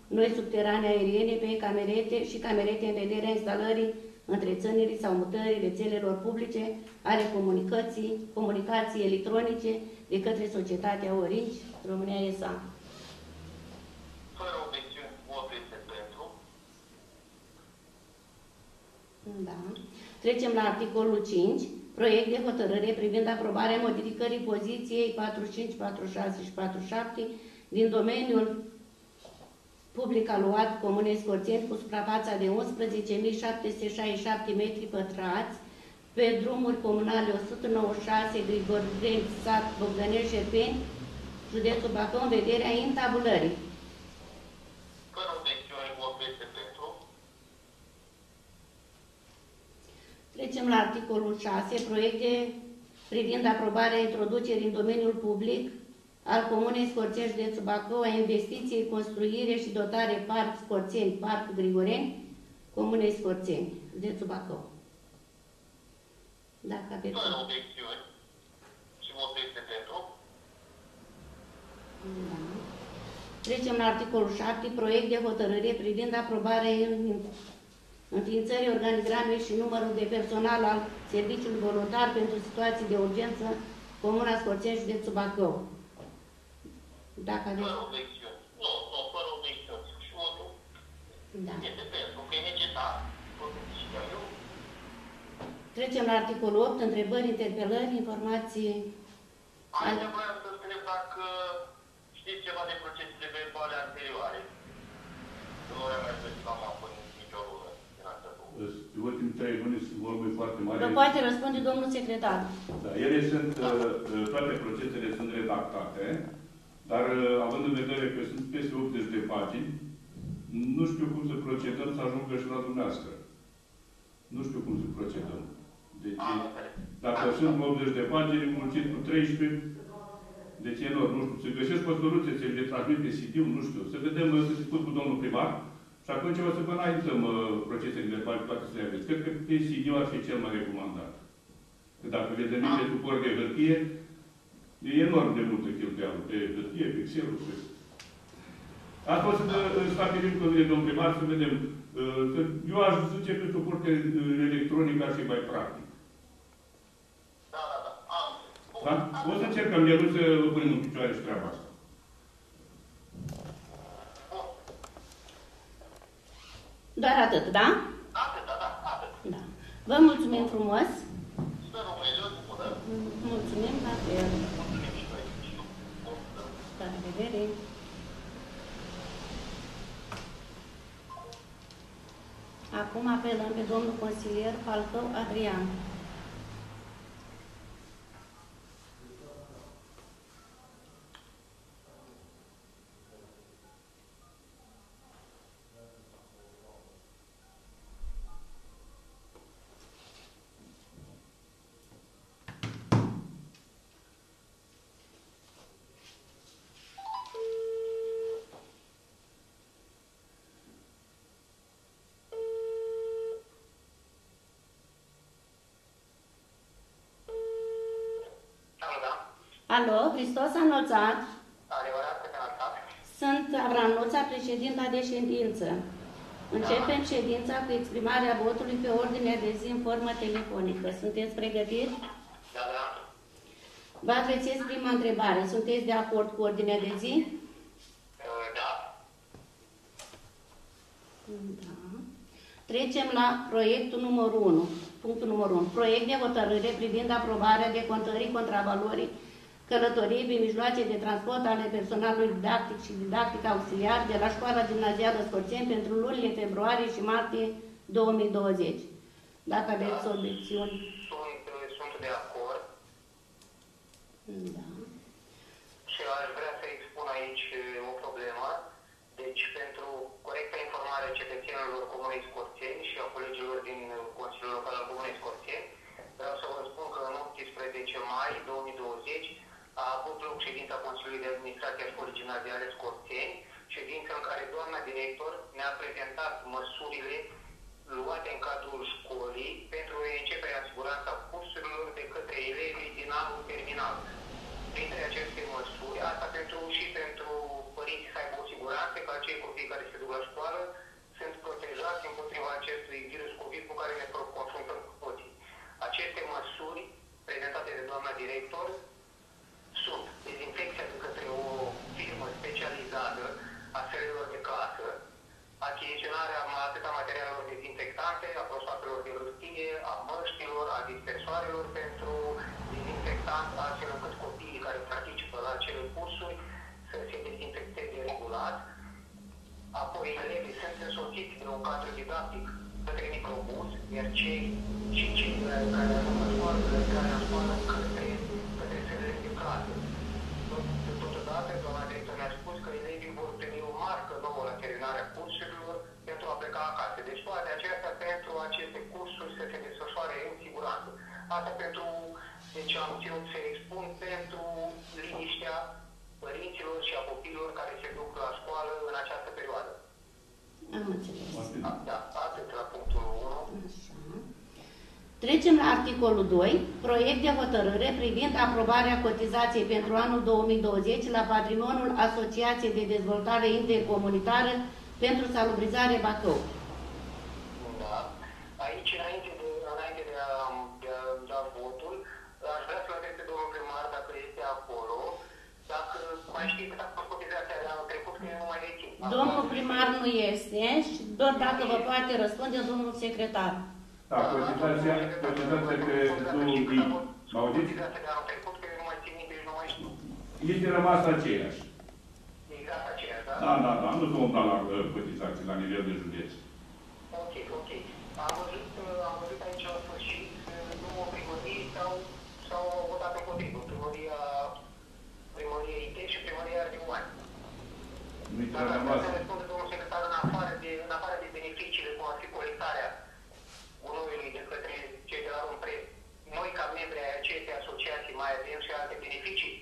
noi subterane aeriene pe camerete și camerete în vederea instalării întreținerii sau mutării rețelelor publice ale comunicații, comunicații electronice de către societatea Orange România S.A. Fără obiecțiuni, votul este pentru. Da. Trecem la articolul 5. Proiect de hotărâre privind aprobarea modificării poziției 45, 46 și 47 din domeniul public aluat Comunei Scorțeni cu suprafața de 11.767 metri pătrați pe drumuri comunale 196 Grigoreni, sat Bogdanel Șerpeni, județul Bacău, în vederea intabulării. Fără obiecțiuni, votul este pentru. Trecem la articolul 6, proiecte privind aprobarea introducerii în domeniul public al Comunei Scorțeni, județul Bacău, a investiției, construire și dotare Parc Scorțeni, Parc Grigoreni, Comunei Scorțeni, județul Bacău. Dacă aveți... Fără obiecțiuni. Și votul este pentru. Da. Trecem la articolul 7, proiect de hotărâre privind aprobarea în- înființării organigramei și numărul de personal al Serviciului Voluntar pentru situații de urgență, Comuna Scorțeni, județul Bacău. Dacă aveți... Fără obiecțiuni. Nu, nu, fără obiecțiuni. Și votul Da. este pentru, că e necesar. Votul și eu. Trecem la articolul 8, întrebări, interpelări, informații. Aici vreau să întreb dacă știți ceva de procesele verbale anterioare. Nu am mai găsit am apoi nicio lună din această lună. Ultimii trei luni sunt vorbe foarte Vă mari. poate răspunde domnul secretar. Da, ele sunt, uh, uh, toate procesele sunt redactate, dar uh, având în vedere că sunt peste 80 de pagini, nu știu cum să procedăm să ajungă și la dumneavoastră. Nu știu cum să procedăm. Deci, Am înțeles. dacă sunt 80 de pagini, mulțit cu 13, deci e enorm. Nu știu, să găsesc o soluție, să le transmit pe CD-ul, nu știu. Să vedem, uh, să discut cu domnul primar și atunci o să vă înaintăm uh, procesele verbale, toate să le aveți. Cred că pe CD-ul ar fi cel mai recomandat. Că dacă veți veni pe suport de hârtie, E enorm de multă cheltuială pe hârtie, pe excel pe... Asta o să dă- stabilim cu domnul primar să vedem. uh, că Eu aș zice că suporte electronic ar fi mai practic. Da, da, da. Am. Bun. Da? O să încercăm de să punem în picioare și treaba asta. Doar atât, da? Atât, da, da, atât. Da. Vă mulțumim frumos. Sper Dumnezeu să bună. Mulțumim la fel. Mulțumim și noi. Și eu. Bun. La revedere. Acum apelăm pe domnul consilier Falcău Adrian. Alo, da. Alo, Hristos a înălțat. Adevărat că te-am lăsat. Sunt Avranuța, președinta de ședință. Începem ședința cu exprimarea votului pe ordinea de zi în formă telefonică. Sunteți pregătiți? Da, da. Vă adresez prima întrebare. Sunteți de acord cu ordinea de zi? Uh, Da. Da. Trecem la proiectul numărul 1. Punctul numărul 1. Proiect de hotărâre privind aprobarea de contării contravalorii călătoriei prin mijloace de transport ale personalului didactic și didactic auxiliar de la școala gimnazială Scorțeni pentru lunile februarie și martie 2020. Dacă aveți obiecțiuni. Sunt, uh, sunt de acord Da. și aș vrea să expun aici uh, o problemă. Deci, pentru corecta informare a cetățenilor Comunei Scorțeni și a colegilor din uh, Consiliul Local al Comunei Scorțeni, vreau să vă spun că în 18 mai 2020 a avut loc ședința Consiliului de Administrație a Școlii Gimnaziale Scorțeni, ședință în care doamna director ne-a prezentat măsurile luate în cadrul școlii pentru începerea siguranța cursurilor de către elevii din anul terminal. Printre aceste măsuri, asta pentru și pentru părinți să aibă o siguranță că acei copii care se duc la școală sunt protejați împotriva acestui virus COVID cu care ne confruntăm cu toții. Aceste măsuri prezentate de doamna director sunt dezinfecția de către o firmă specializată a sălilor de casă, achiziționarea atât a materialelor dezinfectante, a prosapelor de hârtie, a măștilor, a dispersoarelor pentru dezinfectant, astfel încât copiii care participă la acele cursuri să se dezinfecteze regulat. Apoi, elevii sunt însoțiți de un cadru didactic către microbus, iar cei și cei care care ajung la școală, care la școală Asta pentru, deci am ținut să expun pentru liniștea părinților și a copiilor care se duc la școală în această perioadă. Am înțeles. Da, atât la punctul 1. Așa. Trecem la articolul 2, proiect de hotărâre privind aprobarea cotizației pentru anul 2020 la patrimoniul Asociației de Dezvoltare Intercomunitară pentru Salubrizare Bacău. Da. Aici, înainte de, înainte de, a, de a da votul, aș vrea să-l întreb pe domnul primar dacă este acolo, dacă mai știți cât a fost cotizația de anul trecut, că eu nu mai rețin. Domnul primar nu este și doar dacă vă poate răspunde domnul secretar. Da, cotizația, cotizația pe 2000. Mă auziți? Cotizația de anul trecut, că eu nu mai țin minte și nu mai știu. Este rămas aceeași. Exact aceeași, da? Da, da, da, nu s-o umbla la uh, cotizații la nivel de județ. Ok, ok. Am văzut, uh, am văzut aici la sfârșit uh, două primării sau s-au votat împotrivă. Primăria, primăria IT și primăria Ardeoani. Nu-i Dar prea asta rămas. se răspunde domnul secretar în afară de, în afară de beneficiile, cum ar fi colectarea gunoiului de către cei de la Rompre. Noi, ca membri ai acestei asociații, mai avem și alte beneficii.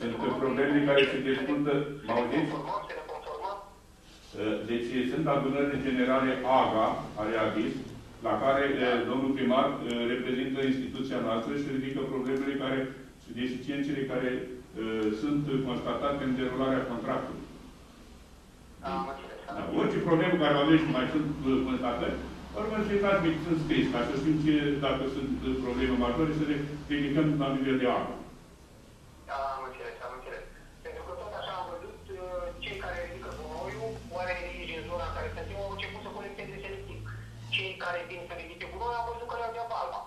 Pentru că problemele care se discută, Să mă ne auziți? conformăm, să ne conformăm. Uh, Deci sunt adunări generale AGA, ale AGIS, la care uh, domnul primar uh, reprezintă instituția noastră și ridică problemele care, și deficiențele care uh, uh, sunt constatate în derularea contractului. Am înțeles. am Da, înțeles. orice problemă care o aveți și mai sunt uh, constatări, urmă să-i transmit în scris, ca să știm ce, dacă sunt uh, probleme majore, să le ridicăm la nivel de apă. Am înțeles, am înțeles. Pentru că tot așa am văzut uh, cei care ridică gunoiul, oamenii aici din zona în care suntem, au început să colecteze selectiv. Cei care vin să ridice gunoi am văzut că le-au dea palma.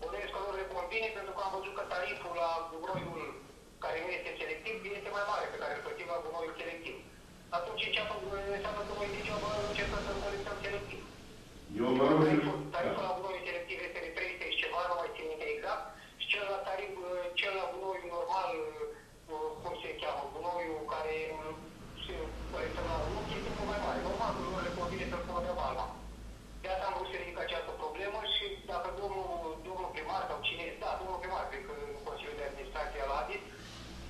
Bănuiesc că lor le convine pentru că am văzut că tariful la gunoiul care nu este selectiv este mai mare pe care îl plătim la gunoiul selectiv. Atunci ce înseamnă că noi degeaba încercăm să colectăm selectiv. Eu vă rog să... Tariful, tariful Da. la gunoiul selectiv este de 300 și ceva, nu mai țin minte exact, și cel la tarif, cel la gunoiul normal, uh, cum se cheamă, gunoiul care uh, se colectă la loc, este mult mai mare. Normal, că nu le convine să-l pună de valma. De asta am vrut să ridic această problemă și dacă domnul, domnul primar sau cine este, da, domnul primar, cred că în Consiliul de Administrație al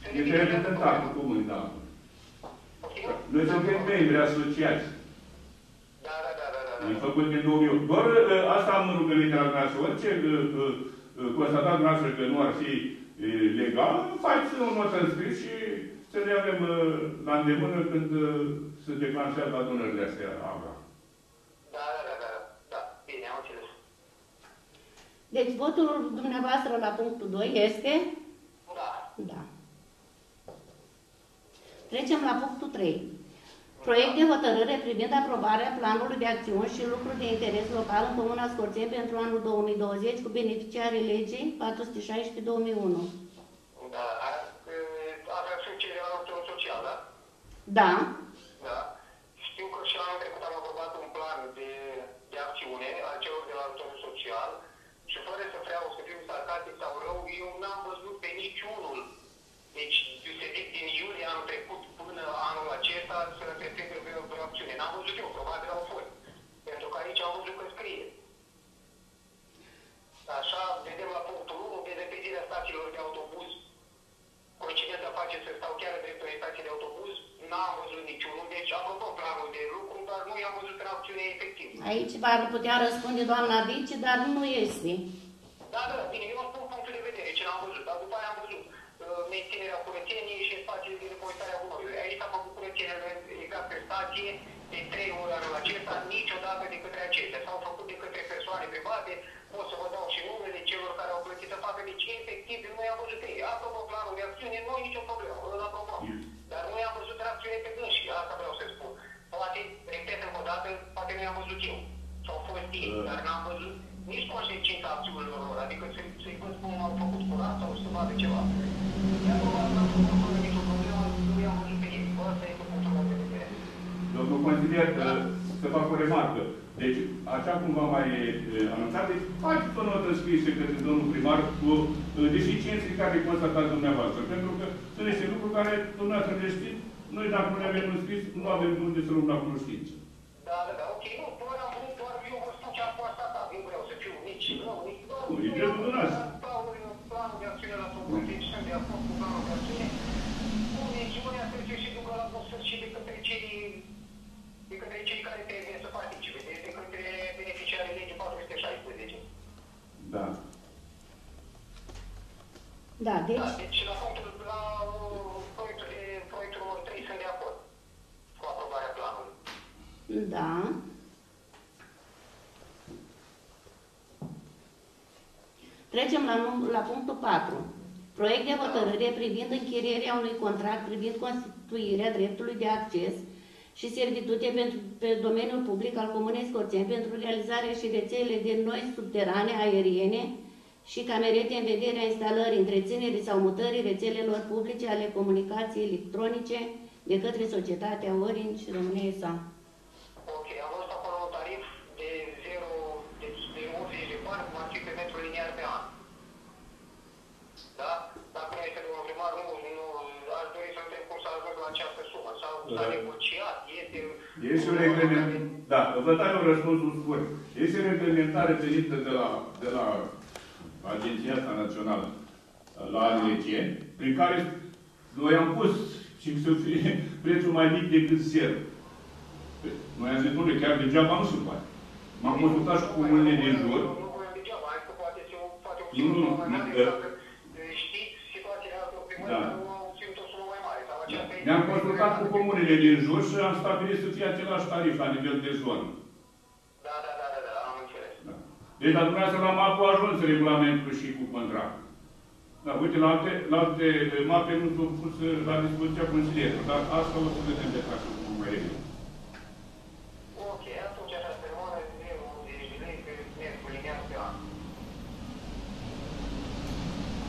ADIS, să Este ridice această reprezentat problemă. cu cuvânt, da. Ok? Noi suntem membri asociați. Da, da, da, da, da. da. Am făcut din 2008. Doar uh, asta am rugăminte la dumneavoastră. Orice uh, uh, uh, constatați dumneavoastră că nu ar fi uh, legal, faceți o notă în scris și să le avem uh, la îndemână când uh, se declanșează adunările astea AGA. Da, da, da, da, da. Bine, am înțeles. Deci votul dumneavoastră la punctul 2 este? Da. Da. Trecem la punctul 3. Proiect de hotărâre privind aprobarea planului de acțiuni și lucruri de interes local în Comuna Scorțeni pentru anul 2020 cu beneficiarii legii 416-2001. Da, a- e, avea funcție la ajutorul social, da? Da. Da. Știu că și anul trecut am aprobat un plan de, de acțiune al celor de la ajutorul social și fără să vreau să fiu sarcastic sau rău, eu n-am văzut pe niciunul. Efectivă. Aici v-ar putea răspunde doamna Vici, dar nu este. Da, da, bine, eu spun punctul de vedere, ce n-am văzut, dar după aia am văzut uh, menținerea curățeniei și spațiile de depozitare a gunoiului. Aici s-a făcut curățenie exact pe stație, de trei ori anul acesta, niciodată de către acestea. S-au făcut de către persoane private, pot să vă dau și numele celor care au plătit să facă, deci efectiv nu i-am văzut pe ei. Aprobă planul de acțiune, nu e nicio problemă, îl aprobăm. Dar nu i-am văzut în acțiune pe dâns și asta vreau să spun. Poate, repet încă o dată, poate nu i-am văzut eu. Sau fost ei, Uh. dar n-am văzut nici consecința acțiunilor lor, adică să- să-i văd cum au făcut curat sau să vadă ceva. I-am probat, n-am făcut fără nicio problemă, nu i-am văzut pe ei. Asta este punctul meu de vedere. Domnul consilier, uh, să fac o remarcă. Deci, așa cum v-am mai uh, anunțat, deci faceți o notă scrisă către domnul primar cu uh, deficiențele care le constatați dumneavoastră. Pentru că sunt niște lucruri care dumneavoastră le știți, noi dacă nu le avem în scris, nu avem unde să luăm la cunoștință. Da, da, da, ok, nu, doar am vrut, doar eu vă spun ce am constatat, nu vreau să fiu nici rău, nici doar. Nu, e dreptul dumneavoastră. Planul, planul de acțiune la Socol, deci sunt de acord cu planul de acțiune. Cu mențiunea să se și ducă la bun sfârșit de către cei, de către cei care trebuie să participe, de, de către beneficiarii legii 416. Da. Da, Da, deci, deci la punctul, la uh, proiectul, de, proiectul numărul 3 sunt de acord cu aprobarea planului. Da. Trecem la, num- la punctul 4. Proiect de hotărâre privind închirierea unui contract privind constituirea dreptului de acces și servitute pentru, pe domeniul public al Comunei Scorțeni pentru realizarea și rețelele de noi subterane aeriene și camerete în vederea instalării, întreținerii sau mutării rețelelor publice ale comunicației electronice de către societatea Orange România SA. Sumă. S-a, s-a Da. negociat, este... Este o reglementare, da, vă dau eu răspunsul scurt. Este o reglementare venită de la, de la Agenția asta Națională la ANRC, prin care noi am pus și să fie prețul mai mic decât zero. Noi am zis, nu, chiar degeaba nu se poate. M-am consultat și cu comunele din jur. Nu voiam degeaba, hai că poate se poate o Nu, nu, mai nu, mare, că- dacă știți situația altor primări Da. Ne-am consultat cu comunele din jur și am stabilit să fie același tarif la nivel de zonă. Da, da, da, da, da, am înțeles. Da. Deci la dumneavoastră la mapă a ajuns regulamentul și cu contractul. Da, uite, la alte, la alte mape nu s-au pus la dispoziția consilierului, dar asta o să vedem de fapt cum mai repede. Ok, atunci așa se rămâne 10 de lei pe miercuri linear pe an.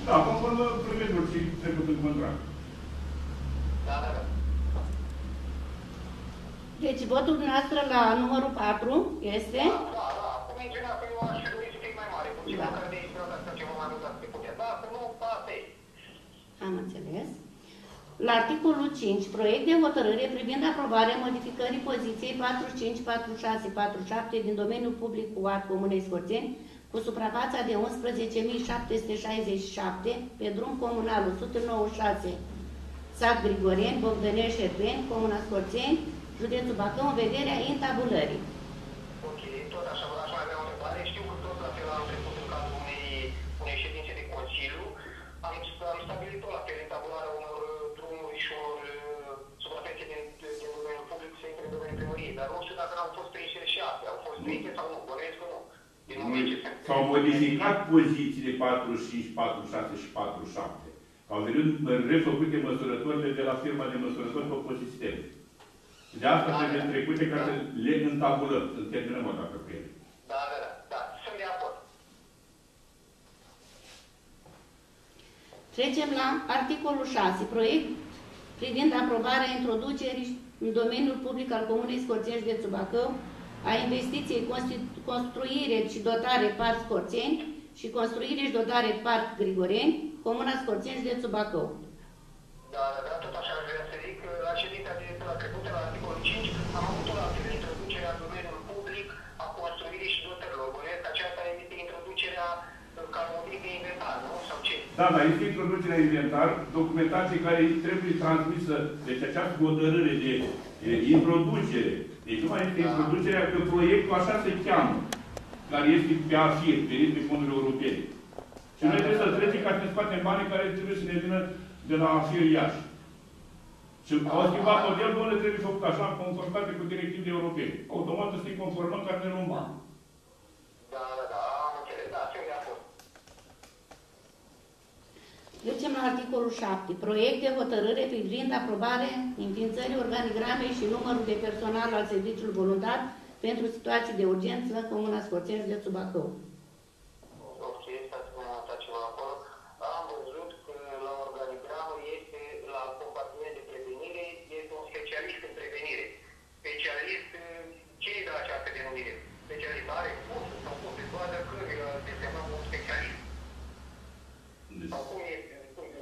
Da, conform prevederilor și trecut în contract. Da, da, da. Deci votul dumneavoastră la numărul 4 este? Da, da, da. Acum menționa că eu aș fi dorit să fie mai mare, cu ceva Da. care de inspirat asta ceva mai mult dacă se putea. Da, să nu, asta e. Am înțeles. La articolul 5, proiect de hotărâre privind aprobarea modificării poziției 45, 46, 47 din domeniul public cu act Comunei Scorțeni cu suprafața de 11.767 pe drum comunal 196 Sat Grigoreni, Bogdănești, Șerpeni, Comuna Scorțeni, județul Bacău, în vederea intabulării. Ok, tot așa, aș mai avea o întrebare. Știu că tot la fel am trecut în cadrul unei, unei ședințe de Consiliu. Am, am stabilit tot la fel tabularea unor uh, drumuri și unor uh, suprafețe din, din domeniul public să intre în domeniul primăriei. Dar nu știu dacă au fost prinse și astea. Au fost prinse sau nu? Bănuiesc că nu. Din moment ce se S-au modificat pozițiile 45, 46 și 47. Au venit refăcute măsurătorile de la firma de măsurători pe sistem. De asta trebuie trecute ca să le întabulăm, să terminăm o dată cu ele. Da, da, da, da. Sunt de acord. Trecem la articolul 6, proiect privind aprobarea introducerii în domeniul public al Comunei Scorțeni județul Bacău a investiției constitu- construire și dotare Parc Scorțeni și construire și dotare Parc Grigoreni, Comuna Scorțeni județul Bacău. Da, da, da, tot așa aș vrea să zic că la ședința de la trecută, la articolul 5, am avut o altă introducere a domeniului public, a construirii și dotărilor. Bănuiesc că aceasta este introducerea uh, ca motiv de inventar, nu? Sau ce? Da, dar este introducerea inventar, documentație care trebuie transmisă, deci această hotărâre de e, introducere. Deci nu mai este introducerea, că proiectul așa se cheamă, care este pe AFIR, venit pe fondurile europene. Și noi trebuie să trecem ca să ne scoatem banii care trebuie să ne vină de la AFIR Iași. Și au schimbat model, domnule, trebuie făcut așa, în conformitate cu directivele europene. Automat să-i conformăm ca să ne luăm bani. Da, da, da, am înțeles, da, sunt de acord. Trecem la articolul 7. Proiect de hotărâre privind aprobare înființării organigramei și numărul de personal al serviciului voluntar pentru situații de urgență în Comuna Scorțeni, județul Bacău. Ok, stați să mă ceva acolo. Am văzut că la organigramă este, la compartiment de prevenire, este un specialist în prevenire. Specialist, uh, ce e de la această denumire? Specialist are cursul sau cum se toată căruia desemnăm un specialist? Deci, Sau cum este? Cum-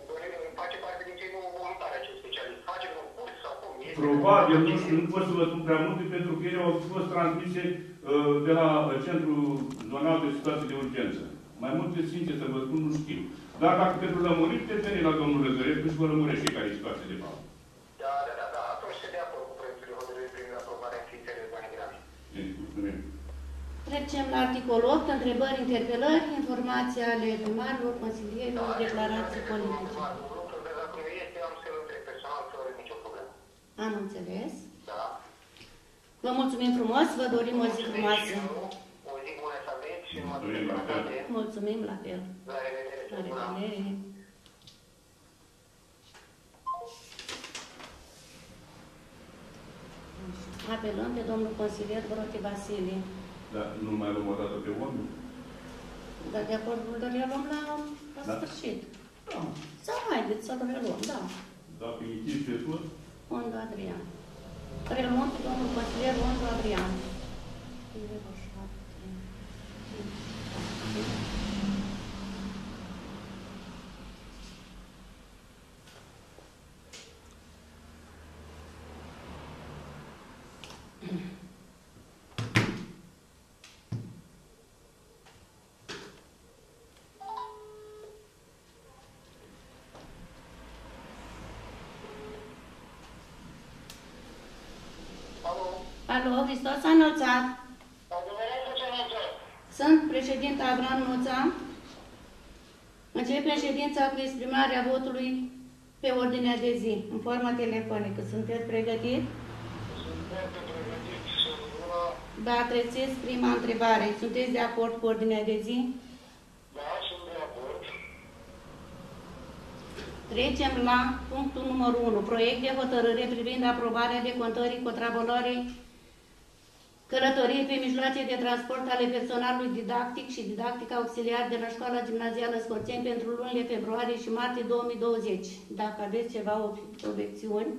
Face parte din cei nou voluntari acest specialist? Face un curs sau cum este? Probabil, nu știu, nu pot să vă spun prea multe, pentru că ele au fost transmise uh, de la uh, Centrul Zonal de Situații de Urgență. Mai multe, sincer să vă spun, nu știu. Dar dacă pentru lămurit, te veni la domnul Răzărescu și vă lămurește care e situația de fapt. Da, da, da, da. Atunci se de acord cu proiectul de hotărâre privind aprobarea înființării organigrame. E, mulțumim. Trecem la articolul 8. Întrebări, interpelări, informații ale primarilor, consilierilor, declarații politice. Am înțeles. Da? Vă mulțumim frumos, vă dorim o zi frumoasă. O zi bună să aveți și mă Mulțumim, la fel. Mulțumim la fel. La revedere. La revedere. Apelăm pe domnul consilier Brote Vasile. Dar nu mai luăm o dată pe oameni? Dar de acordul de reluăm la, la Da. sfârșit. Da. Sau haideți să-l reluăm, da. Dacă insisti pe tot, Ondo Adrian. Reluăm pe domnul consilier Ondo Adrian. Alo? Alo, Hristos a înălțat. Dar Dumnezeu ce ne înțeleg? Sunt președinta Avram Nuța. Începem ședința cu exprimarea votului pe ordinea de zi, în forma telefonică. Sunteți pregătiți? Sunt foarte pregătit să la... Da, adresez prima întrebare. Sunteți de acord cu ordinea de zi? Da, sunt de acord. Trecem la punctul numărul 1. Proiect de hotărâre privind aprobarea decontării contravaloarei călătorii pe mijloace de transport ale personalului didactic și didactic auxiliar de la școala gimnazială Scorțeni pentru lunile februarie și martie 2020. Dacă aveți ceva ob- obiecțiuni,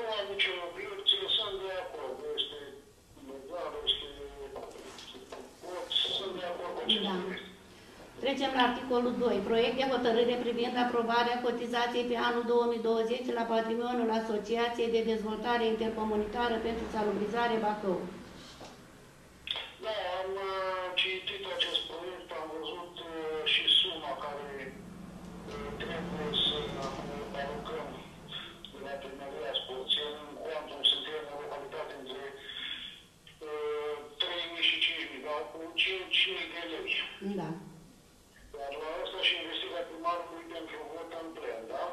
Nu am nicio obiecție, sunt de acord. Este legal, este... Sunt de acord cu acest Da. proiect. Trecem la articolul 2. Proiect de hotărâre privind aprobarea cotizației pe anul 2020 la patrimoniul Asociației de Dezvoltare Intercomunitară pentru Salubrizare Bacău. Da, am uh, citit acest proiect, am văzut uh, și suma care uh, trebuie să uh, aruncăm de la primăria Sporțen, în cuantum suntem o localitate între uh, 3.000 și 5.000, dar cu 5.000 de lei. Da. Dar la asta și investirea primarului pentru vot în plen, da?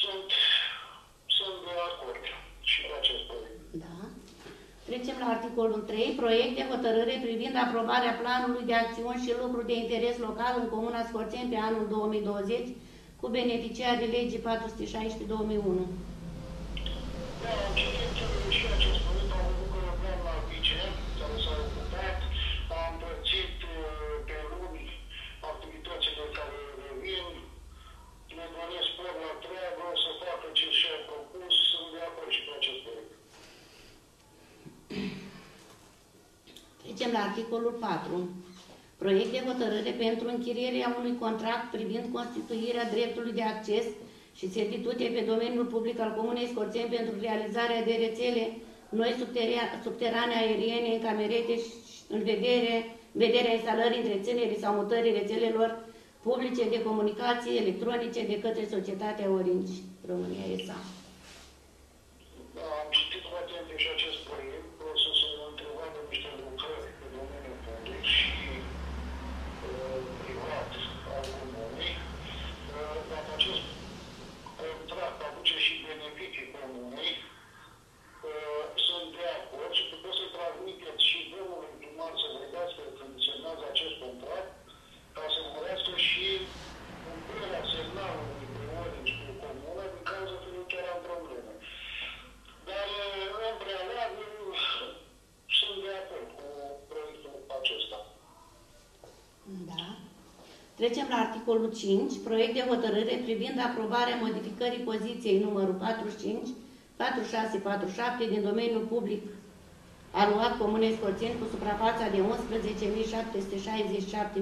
Sunt, sunt de acord și cu acest proiect. Da. Trecem la articolul 3. Proiect de hotărâre privind aprobarea planului de acțiuni și lucruri de interes local în Comuna Scorțeni pe anul 2020 cu beneficiarii legii 416-2001. Da, am citit uh, și acest proiect, am văzut că doamna vice, care s-a ocupat, a împărțit uh, pe luni activitățile care revin, le doresc spor la treabă, să facă ce și-a propus, sunt de acord și cu acest proiect. Trecem la articolul 4. Proiect de hotărâre pentru închirierea unui contract privind constituirea dreptului de acces și servitute pe domeniul public al Comunei Scorțeni pentru realizarea de rețele noi subterea- subterane aeriene încamerete și în vedere, vederea instalării, întreținerii sau mutării rețelelor publice de comunicații electronice de către societatea Orange România S.A. Da, am citit cu atenție și acest 5. proiect de hotărâre privind aprobarea modificării poziției numărul 45, 46, 47 din domeniul public aluat Comunei Scorțeni cu suprafața de 11.767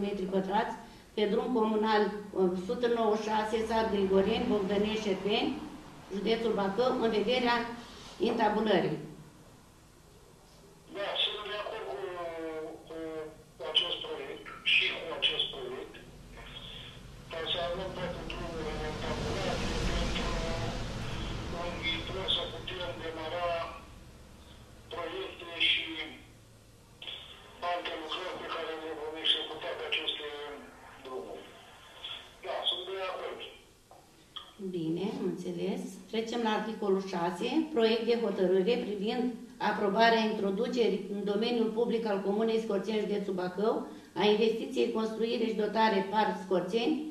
m2 pe drum comunal uh, 196 sat Grigorien, Bogdănești, Șerpeni, județul Bacău, în vederea intabulării. Articolul 6, proiect de hotărâre privind aprobarea introducerii în domeniul public al Comunei Scorțeni, județul Bacău, a investiției construire și dotare Parc Scorțeni,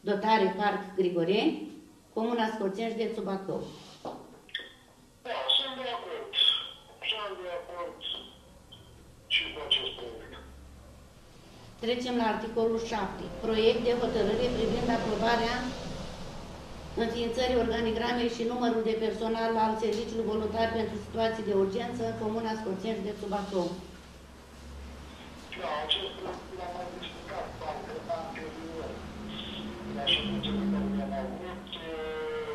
dotare Parc Grigoreni, Comuna Scorțeni, județul Bacău. Da, sunt de acord. Sunt de acord și cu acest proiect. Trecem la articolul 7, proiect de hotărâre privind aprobarea înființării organigramei și numărul de personal al Serviciului Voluntar pentru Situații de Urgență în Comuna Scorțeni, județul Bacău. Da, acest proiect l-am mai discutat parcă anterior. La ședințele care le-am avut, uh,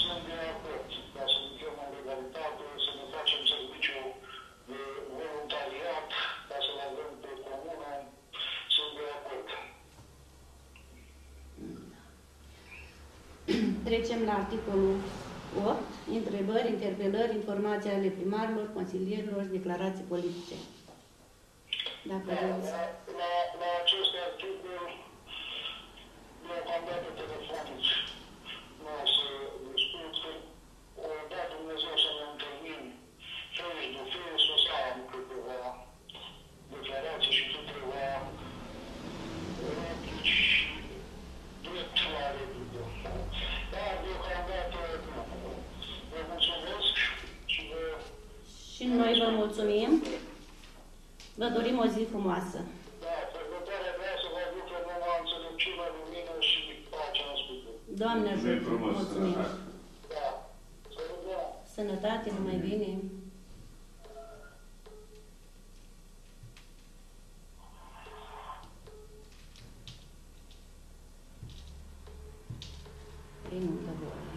sunt de acord ca să intrăm în legalitate, să ne facem serviciu de voluntariat, ca să-l avem pe comună, sunt de acord. Trecem la articolul 8, întrebări, interpelări, informații ale primarilor, consilierilor și declarații politice. Dacă Da, aveți. la, la, la acest articol, deocamdată telefonici, noi vă mulțumim. Vă dorim o zi frumoasă. Da, sărbătoarea vrea să vă aducă numai înțelepciune, lumină și pace în suflet. Doamne Zi ajută, frumos, mulțumim. sănătate. Da. Să rugăm. Sănătate, numai bine. Primul de boală.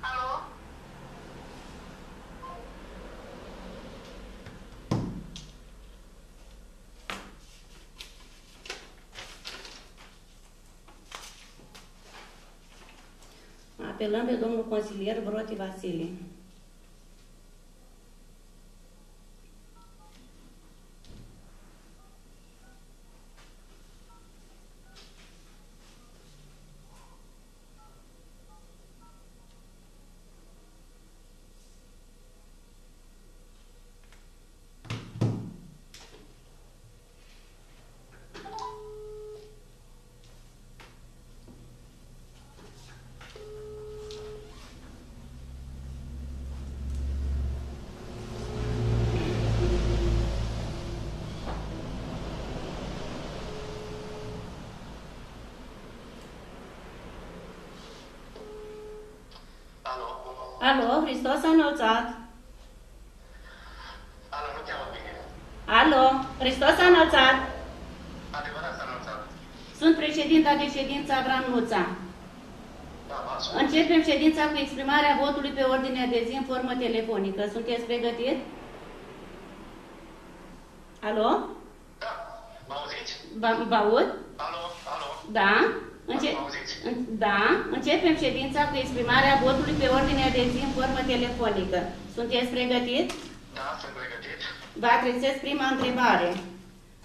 Alo? Apelăm pe domnul consilier Broti Vasile. Alo? Alo, Hristos a înălțat. Alo, nu te-am bine. Alo, Hristos a înălțat. Adevărat s-a anunțat. Sunt președinta de ședință Avram Nuța. Da, vă ascult. Începem ședința cu exprimarea votului pe ordinea de zi în formă telefonică. Sunteți pregătit? Alo? Da, mă auziți? Vă vă aud? Alo, alo? Da? Înce- Mă auziți? în- da? Începem ședința cu exprimarea votului pe ordinea de zi în formă telefonică. Sunteți pregătit? Da, sunt pregătit. Vă adresez prima întrebare.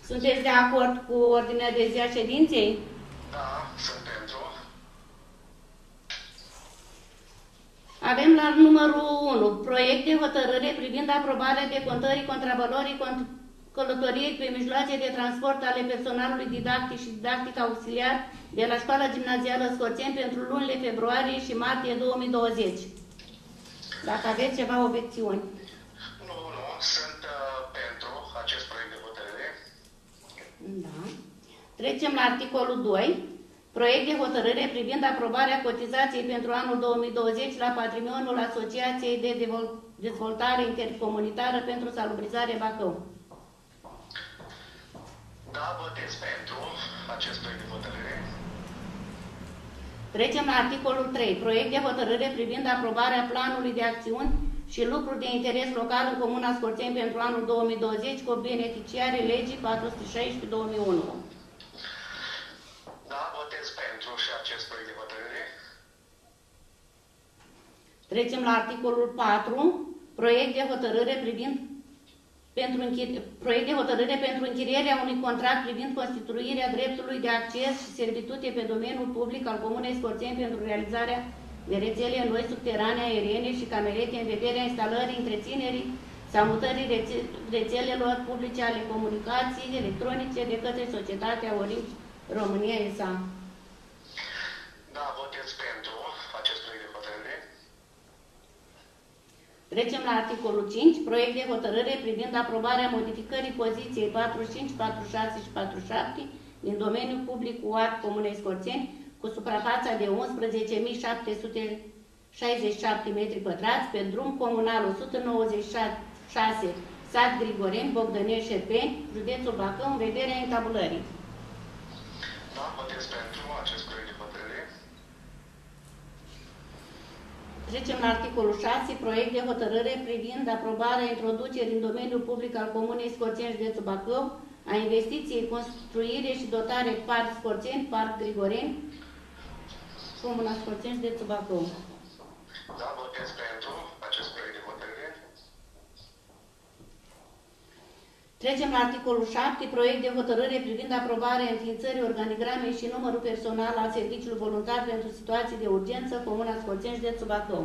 Sunteți de acord cu ordinea de zi a ședinței? Da, sunt pentru. Avem la numărul 1 proiect de hotărâre privind aprobarea decontării contravalorii cont- călătoriei pe mijloace de transport ale personalului didactic și didactic auxiliar de la școala gimnazială Scorțeni pentru lunile februarie și martie 2020. Dacă aveți ceva obiecțiuni. Nu, nu, sunt uh, pentru acest proiect de hotărâre. Da. Trecem la articolul 2. Proiect de hotărâre privind aprobarea cotizației pentru anul 2020 la patrimoniul Asociației de Devol- Dezvoltare Intercomunitară pentru Salubrizare Bacău. Da, votez pentru acest proiect de hotărâre. Trecem la articolul 3. Proiect de hotărâre privind aprobarea planului de acțiuni și lucruri de interes local în Comuna Scorțeni pentru anul 2020 cu beneficiarii legii 416-2001. Da, votez pentru și acest proiect de hotărâre. Trecem la articolul 4, proiect de hotărâre privind pentru închiri... proiect de hotărâre pentru închirierea unui contract privind constituirea dreptului de acces și servitute pe domeniul public al Comunei Scorțeni pentru realizarea de rețele noi subterane aeriene și camerete în vederea instalării, întreținerii sau mutării rețe- rețelelor publice ale comunicației electronice de către societatea Orange România S.A. Da, votez pentru acest proiect de hotărâre. Trecem la articolul 5, proiect de hotărâre privind aprobarea modificării poziției 45, 46 și 47 din domeniul public UAT Comunei Scorțeni cu suprafața de 11.767 metri pătrați pe drum comunal 196 sat Grigoreni, Bogdăneș Șerpeni, județul Bacău, în vederea întabulării. Da, votez pentru acest proiect de hotărâre. Trecem la articolul 6, proiect de hotărâre privind aprobarea introducerii în domeniul public al Comunei Scorțeni județul Bacău a investiției construire și dotare Parc Scorțeni, Parc Grigoreni, Comuna Scorțeni, județul Bacău. Da, votez pentru acest proiect de hotărâre. Trecem la articolul 7, proiect de hotărâre privind aprobarea înființării organigramei și numărul personal al serviciului voluntar pentru situații de urgență, Comuna Scorțeni, județul Bacău.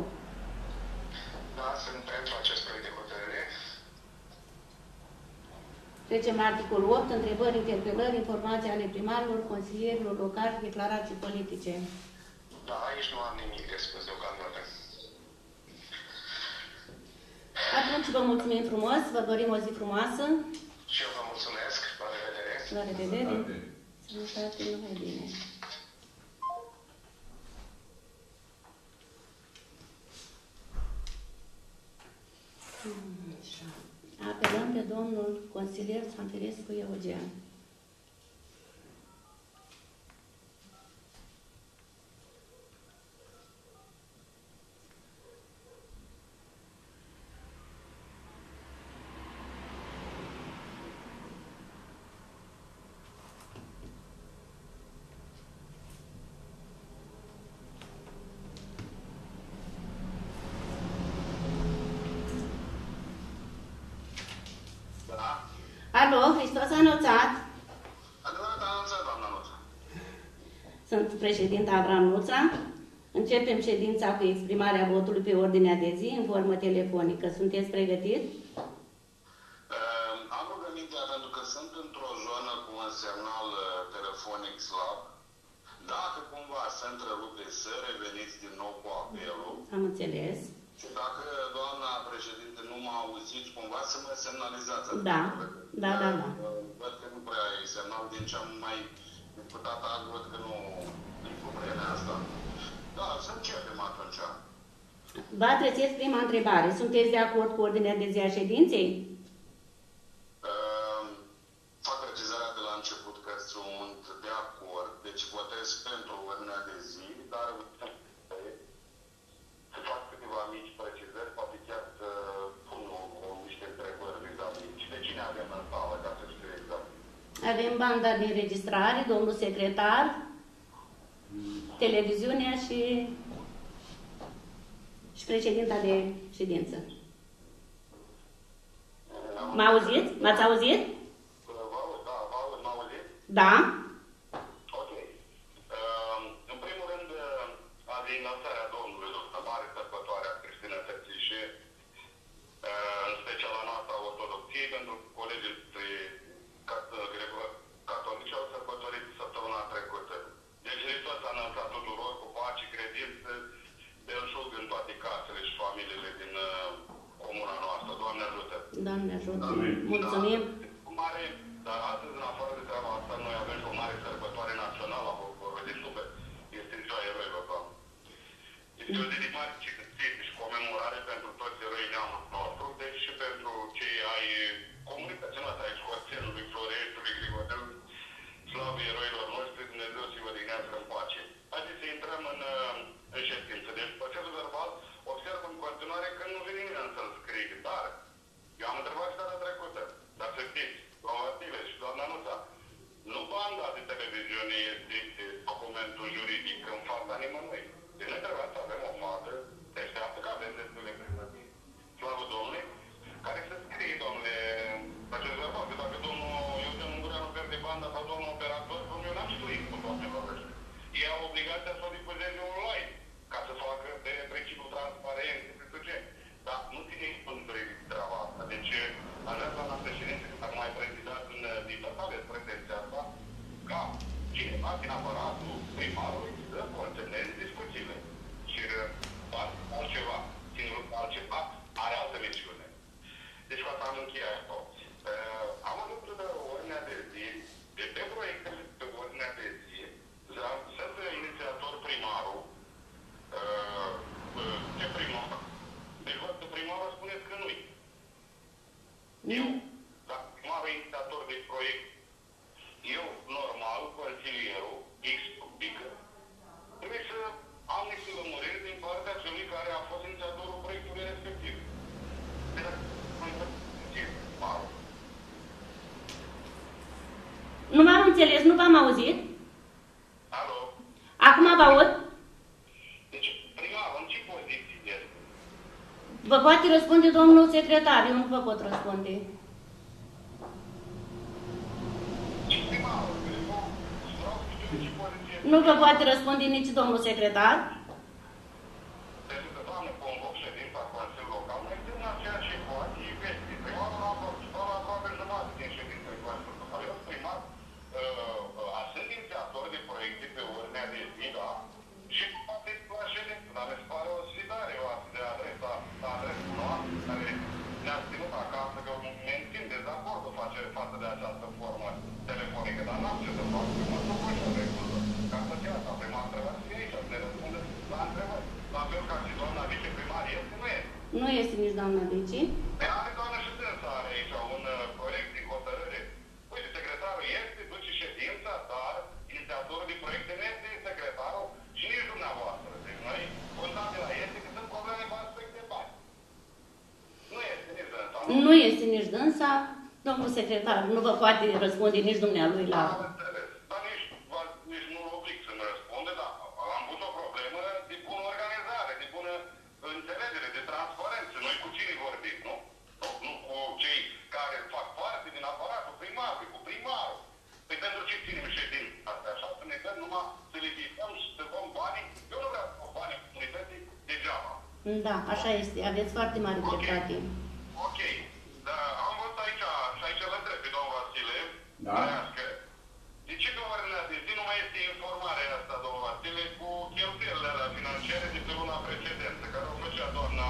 Da, sunt pentru acest proiect de hotărâre. Trecem la articolul 8, întrebări, interpelări, informații ale primarilor, consilierilor locali, declarații politice. Da, aici nu am nimic de spus deocamdată. Atunci vă mulțumim frumos, vă dorim o zi frumoasă. Și eu vă mulțumesc. La revedere. La revedere. Sănătate. Sănătate, numai bine. Așa. Apelăm pe domnul consilier Sanfirescu Eugen. Alo, Hristos a înălțat. Adevărat anunțat, doamna Nuță. Sunt președinta Avram Nuța. Începem ședința cu exprimarea votului pe ordinea de zi în formă telefonică. Sunteți pregătiți? Uh, am rugămintea pentru că sunt într-o zonă cu un semnal uh, telefonic slab. Dacă cumva se întrerupe, să reveniți din nou cu apelul. Am înțeles. Și dacă doamna președinte nu m-a auzit, cumva să mă semnalizați. Da, da, da, da. Uh, Văd că nu prea e semnal din ce am mai discutat azi, văd că nu e cu vremea asta. Da, să începem atunci. Vă adresez prima întrebare. Sunteți de acord cu ordinea de zi a ședinței? Uh, Fac precizarea de la început că sunt de acord, deci votez pentru ordinea de zi, dar să fac câteva mici precizări, poate chiar să pun o- o- niște întrebări vis-a-vis. Și de cine avem în sală, ca să știu exact. Avem banda de înregistrare, domnul secretar, televiziunea și, și președinta de ședință. Mă auziți? M-ați auzit? Vă aud, da, vă aud, mă auziți? Da? Ok. Uh, în primul rând, uh, azi e înălțarea Domnului, o mare sărbătoare a ortodoxiei, pentru că colegii noștri cat- greco- catolici au sărbătorit săptămâna trecută. Deci Hristos a înălțat tuturor cu pace, credință, belșug în toate casele și familiile din uh, comuna noastră. Doamne ajută! Doamne ajută. Amin. Mulțumim. Da, cu mare, dar astăzi, în afară de treaba asta, noi avem și o mare sărbătoare națională a poporului de suflet. Este ziua eroilor, doamne. Este o zi de mare slavă eroilor noștri, Dumnezeu să-i odihnească în pace. Haideți să intrăm în, uh, în ședință. Deci, procesul verbal, observ în continuare că nu vine nimeni să-l scrie, dar eu am întrebat și data trecută, dar să știți, doamna Stile și doamna Nuța, nu banda de televiziune este documentul juridic în fața nimănui. Deci noi trebuie să avem o fată deșteaptă, că avem destule pregătiri. Slavă Domnului, care să scrie, domnule, acest verbal, că dacă domnul Eugen Ungureanu pierde banda sau domnul operator, domnul eu n-am știut cu doamne vorbește. Ei au obligația să o difuzeze online, ca să facă de principiul transparent, și știu ce. Dar nu ține cont de treaba asta. Deci, aș vrea, doamna președinte, dacă mai precizat în libertate aveți pretenția asta, ca cineva din aparatul primarului să consemneze discuțiile. Și uh, altceva, ținut altceva, are altă misiune. Deci cu asta am încheiat. Uh, am avut uh, ordinea de zi, de pe proiectele pe ordinea de zi, să- sunt inițiator primarul, uh, uh, ce primar? Deci văd că primarul spuneți că nu-i. Eu, dacă primarul e inițiator de proiect, eu, normal, consilierul, explică, trebuie să am niște lămuriri din partea celui care a fost inițiatorul proiectului respectiv. Deci, dacă nu primarul, Nu v-am înțeles, nu v-am auzit. Alo? Acum vă aud. Deci, primarul, în ce poziție este? Vă poate răspunde domnul secretar, eu nu vă pot răspunde. Și primarul, eu vreau să știu în ce poziție este. Nu vă poate răspunde nici domnul secretar. Pentru că, doamne, Nu este nici doamna Deci. Pe are doamna și dânsa are aici un uh, proiect din hotărâre. Uite, secretarul este, duce ședința, dar inițiatorul din proiecte nu este secretarul și nici dumneavoastră. Deci noi, contabila este că sunt probleme cu aspect de bani. Nu este nici dânsa. Nu este nici dânsa. Domnul secretar nu vă poate răspunde nici dumnealui la... Am Da, așa este. Aveți foarte mare dreptate. Ok. Dar am văzut aici, și aici îl întreb pe domnul Vasile, Da. Trăiască, de ce pe ordinea de zi nu mai este informarea asta, domnul Vasile, cu cheltuielile alea financiare de pe luna precedentă, care o făcea doamna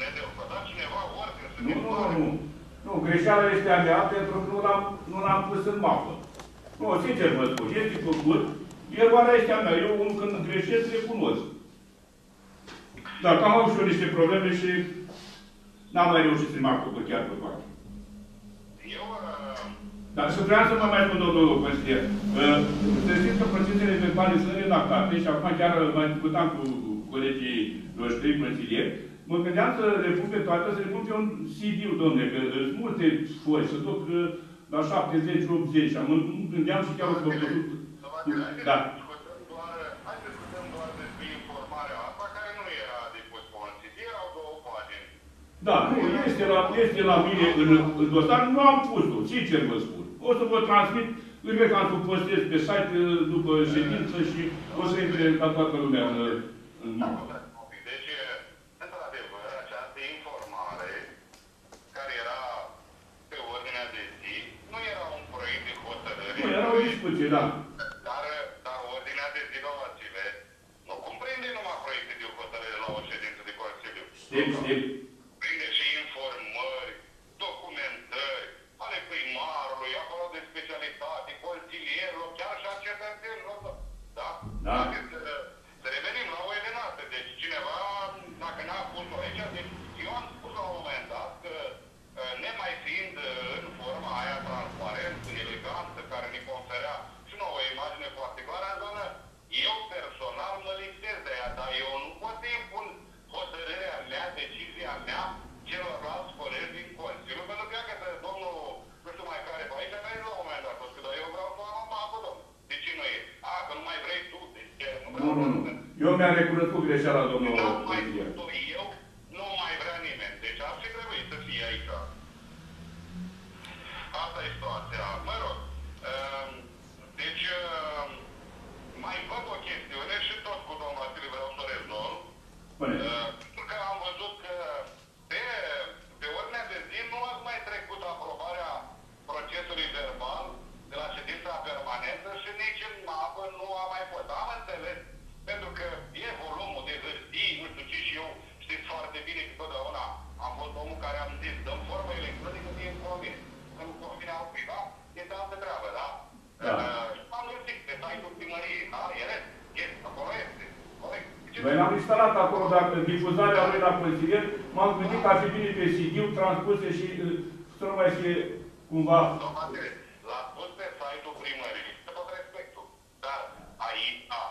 Nedeu? Vă da cineva ordine să Nu, nu, informare? nu. Nu, greșeala este a mea pentru că nu l-am, nu l-am pus în mapă. Nu, sincer vă spun, este făcut, eroarea este a mea. Eu unul când greșesc, recunosc. Dar că am avut și eu niște probleme și n-am mai reușit să-mi acopăr chiar pe toate. Eu, uh, Dar să vreau să mă mai spun, domnul consilier. Uh, Să știți că procesele verbale sunt redactate și acum chiar mai discutam cu colegii noștri consilieri. Mă gândeam să le pun pe toate, să le pun pe un CD, domnule, că sunt multe foi, să duc uh, la 70-80. Mă gândeam și chiar o făcut. să vă adică, haideți Da. să discutăm doar, hai să discutăm doar despre informarea asta, care nu era depus pe un CD, erau două pagini. Da, nu, este la, este la mine în, în dosar, nu am pus-o, sincer vă spun. O să vă transmit, cred că am să o postez pe site uh, după ședință și o să intre ca toată lumea în, în mapă. Deci, într-adevăr, această informare care era pe ordinea de zi, nu era un proiect de hotărâre, Nu, era o discuție, da. dar, dar ordinea de zi la Vasile nu cuprinde numai proiecte de hotărâre la o ședință de Consiliu. Știm, știm. Eu mi-am recunoscut greșeala, domnul N-am mai consilier. făcut-o eu, nu mai vrea nimeni. Deci ar fi trebuit să fie aici. Asta e situația. Mă rog. ehm, Deci, ehm, mai văd o chestiune și tot cu domnul Vasile vreau să o rezolv. Spune. Ce Noi l-am instalat acolo, dacă difuzarea lui la consilier, m-am gândit că ar fi bine pe CD transpuse și uh, să nu mai fie cumva... Domnule, l-a pus pe site-ul primării, cu tot respectul. Dar aici, a,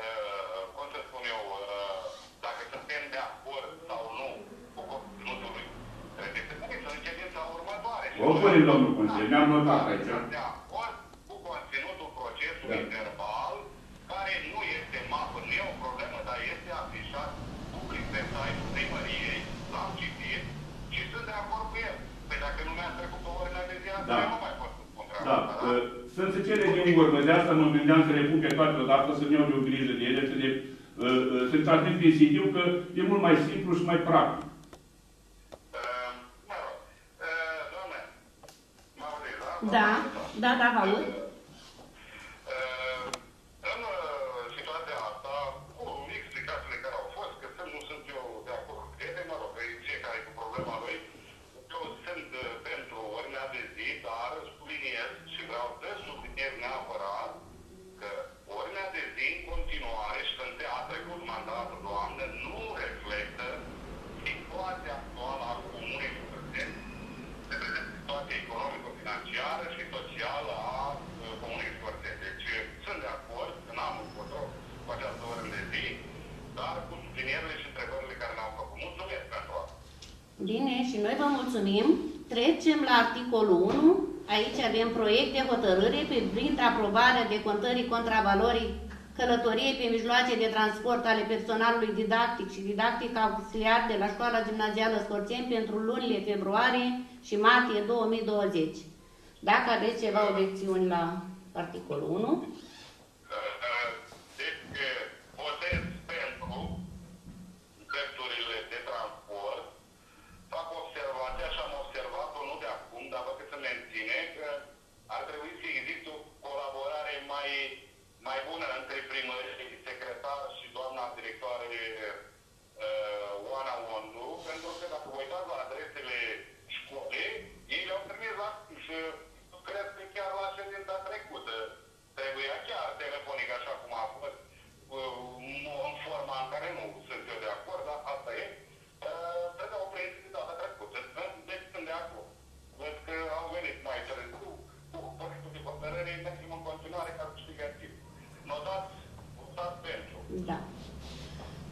uh, cum să spun eu, uh, dacă suntem de acord sau nu cu conținutul lui, trebuie să venim să în ședința următoare. O punem, domnul consilier, mi-am notat aici. Sunt de acord cu conținutul procesului Da. verbal, care nu este mapă, nu e o problemă, dar este afișat public pe site-ul primăriei, l-am citit și sunt de acord cu el. Păi dacă nu mi-a trecut pe ordinea de zi, Da. atunci nu mai pot să spun treaba Da, asta, uh, sunt și cele din urmă, de asta mă gândeam să le pun pe toate odată, să-mi iau de o grijă de ele, să le uh, uh, să-mi transmit pe cd că e mult mai simplu și mai practic. Uh, mă rog, uh, doamne, mă auziți, da? Da, da, da, vă aud. Uh, În uh, situația asta, cu explicațiile care au fost, că sunt, nu sunt eu de acord cu ele, mă rog, că e fiecare cu problema lui, Bine, și noi vă mulțumim. Trecem la articolul 1. Aici avem proiect de hotărâre privind aprobarea decontării contravalorii călătoriei pe mijloace de transport ale personalului didactic și didactic auxiliar de la școala gimnazială Scorțeni pentru lunile februarie și martie 2020. Dacă aveți ceva obiecțiuni la articolul 1,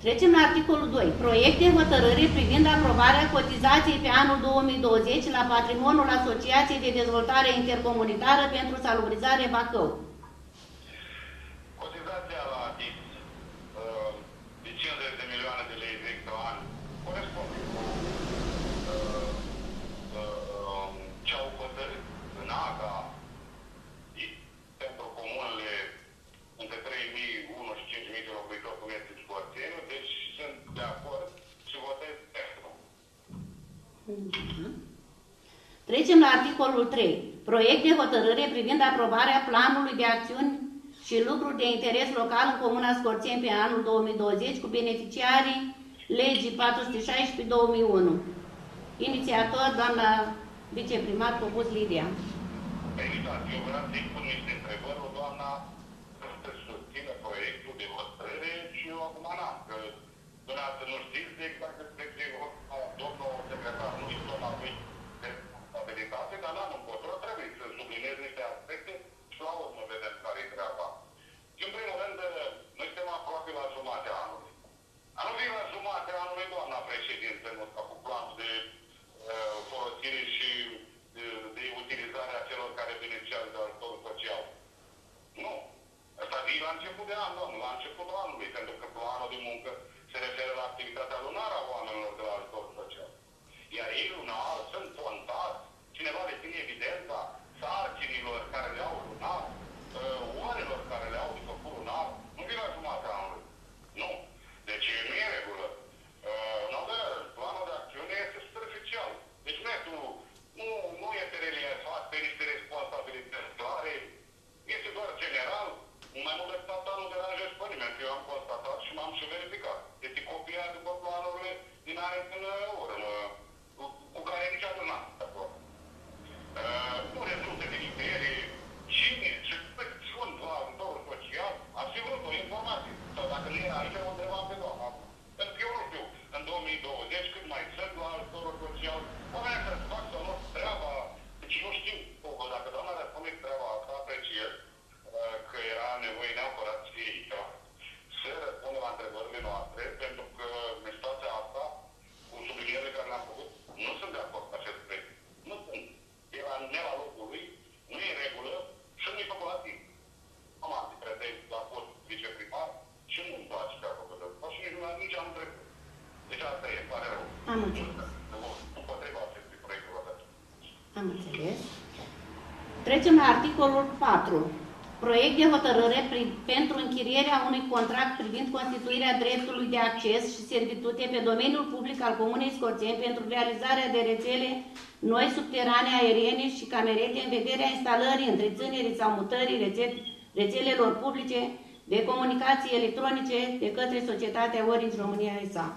Trecem la articolul 2. Proiect de hotărâre privind aprobarea cotizației pe anul 2020 la patrimoniul Asociației de Dezvoltare Intercomunitară pentru Salubrizare Bacău. Cotizația la DIP uh, de 50 de milioane de lei vechi pe an corespunde cu uh, uh, ce au hotărât în AGA DIP pentru comunele între 3.001 și 5.000 de locuitori cum este Scorțeniu, deci sunt de acord și votez pentru. Trecem la articolul 3. Proiect de hotărâre privind aprobarea planului de acțiuni și lucruri de interes local în Comuna Scorțeni pe anul 2020 cu beneficiarii legii 416-2001. Inițiator, doamna viceprimar Popus Lidia. Exact, eu vreau să-i pun niște la început de an, domnul, la începutul anului, pentru că planul de muncă se referă la activitatea lunară a oamenilor de la ajutor social. Iar ei lunar sunt contați, cineva le ține evidența sarcinilor care le au lunar, uh, orelor care le au de făcut lunar, nu vine la jumatea anului. Nu. Deci nu e în regulă. Uh, în al doilea rând, planul de acțiune este superficial. Deci nu este, nu, nu este reliefat pe niște responsabilități clare, este doar general, mai mult decât asta nu deranjează pe nimeni, că eu am constatat și m-am și verificat. Este copiat după planurile din are până urmă, cu, cu care niciodată n-am fost de acord. Uh, nu rezultă de nicăieri cine și cât sunt la ajutorul social, am fi vrut o informație. Sau dacă nu era aici, o întrebam pe doamna. Pentru că eu nu știu, în 2020, cât mai sunt la ajutorul social, oamenii să fac sau nu treaba, deci nu știu, o, dacă doamna răspunde treaba asta, apreciez uh, că era nevoie neapărat să fie aici, să răspundă la întrebările noastre, pentru că în situația asta, cu sublinierele care le-am făcut, nu sunt de acord cu acest proiect. Nu sunt. Era ne la locul lui, nu e în regulă și nu e făcut la timp. Am alte pretenții la fost viceprimar și nu-mi place ce a făcut ăsta și nici, nu- nici am trecut. Deci asta e, îmi pare rău. Am înțeles. Împotriva acestui proiect votat. Am înțeles. Trecem la articolul 4. Proiect de hotărâre pri- pentru închirierea unui contract privind constituirea dreptului de acces și servitute pe domeniul public al Comunei Scorțeni pentru realizarea de rețele noi subterane aeriene și camerete în vederea instalării, întreținerii sau mutării rețet, rețelelor publice de comunicații electronice de către societatea Orange România S.A.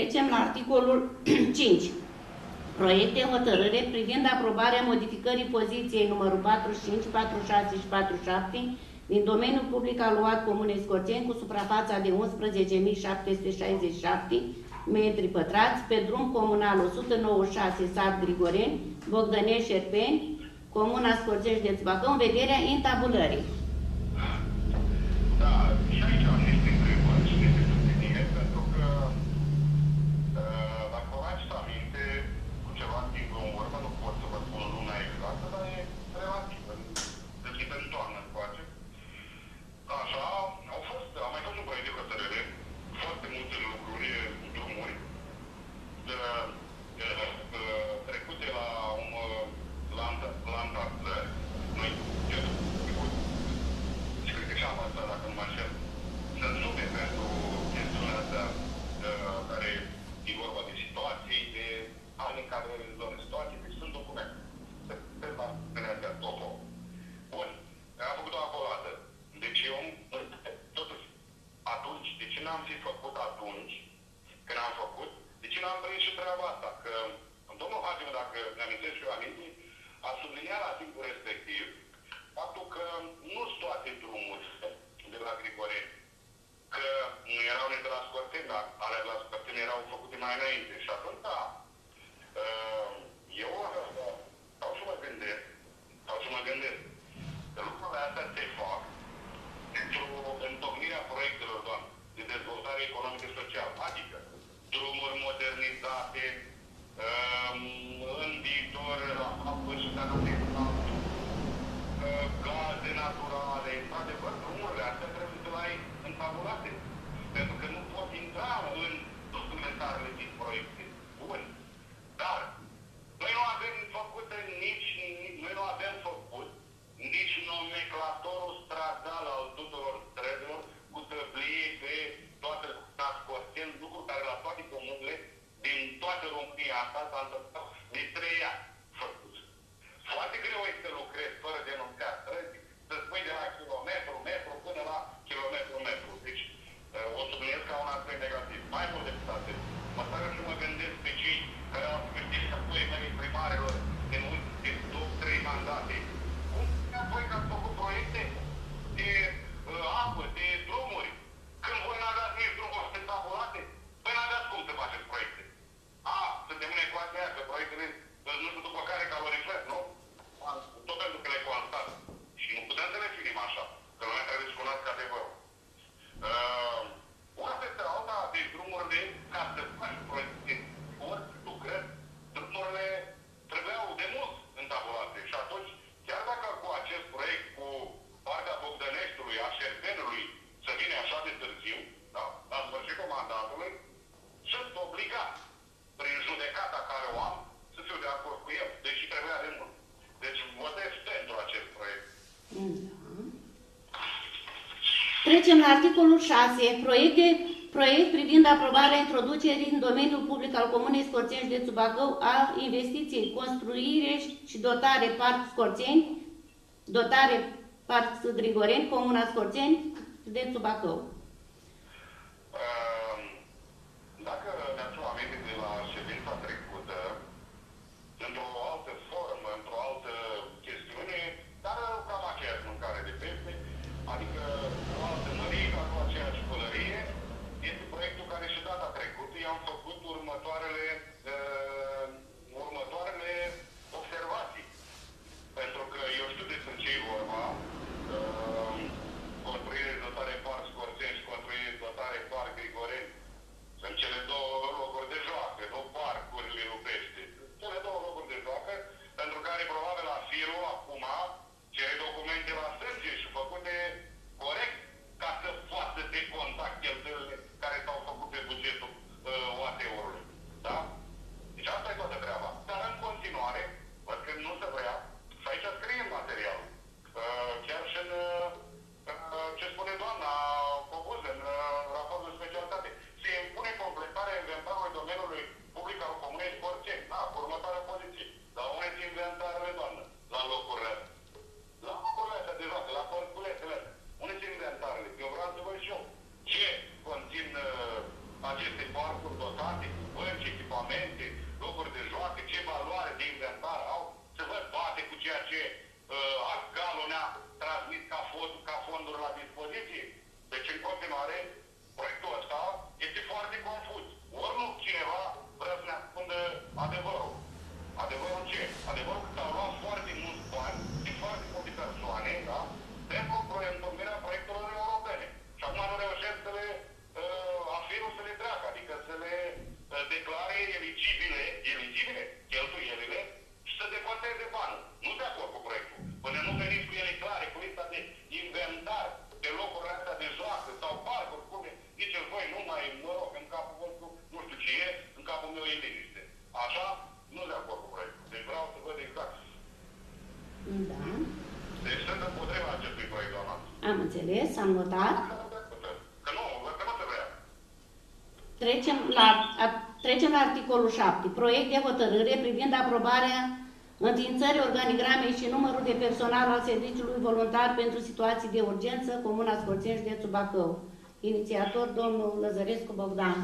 Trecem la articolul 5. Proiect de hotărâre privind aprobarea modificării poziției numărul 45, 46 și 47 din domeniul public aluat Comunei Scorțeni cu suprafața de 11.767 metri pătrați pe drum comunal 196 sat Grigoreni, Bogdănești, Șerpeni, Comuna Scorțești de Țbacău, în vederea intabulării. reamintesc și eu amintii, a subliniat la timpul respectiv faptul că nu sunt toate drumuri de la Grigore, că nu erau nici de la Scorteni, dar ale de la Scorteni erau făcute mai înainte. Și atunci, da, eu stau și mă gândesc, stau și mă gândesc, că lucrurile astea se fac pentru întocmirea proiectelor, doamne, de dezvoltare economică-socială, adică drumuri modernizate, Ehm, în viitor, apă și canalizare, gaze naturale, într-adevăr, drumurile astea trebuie să le ai înfavorate. toată România asta s-a întâmplat de trei ani făcut. Foarte greu este să lucrezi fără denunțarea străzii, să spui de la kilometru, metru, până la kilometru, metru. Deci uh, o subliniez ca un aspect negativ. Mai mult decât atât, mă stau și mă gândesc pe cei care au câștigat statuie mai primarilor din, din 3 mandate. Cum voi că ați făcut proiecte de uh, apă, de Πες μου το πακάρι Trecem la articolul 6, proiect, de, proiect privind aprobarea introducerii în domeniul public al Comunei Scorțeni de Bacău a investiției, construire și dotare parc Scorțeni, dotare parc Grigoreni, Comuna Scorțeni, de Bacău. Uh. am votat. Da? Trecem la, a, trecem la articolul 7. Proiect de hotărâre privind aprobarea înființării organigramei și numărul de personal al serviciului voluntar pentru situații de urgență, Comuna Scorțeni, județul Bacău. Inițiator, domnul Lăzărescu Bogdan.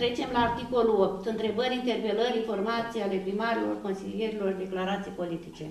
Trecem la articolul 8. Întrebări, interpelări, informații ale primarilor, consilierilor, declarații politice.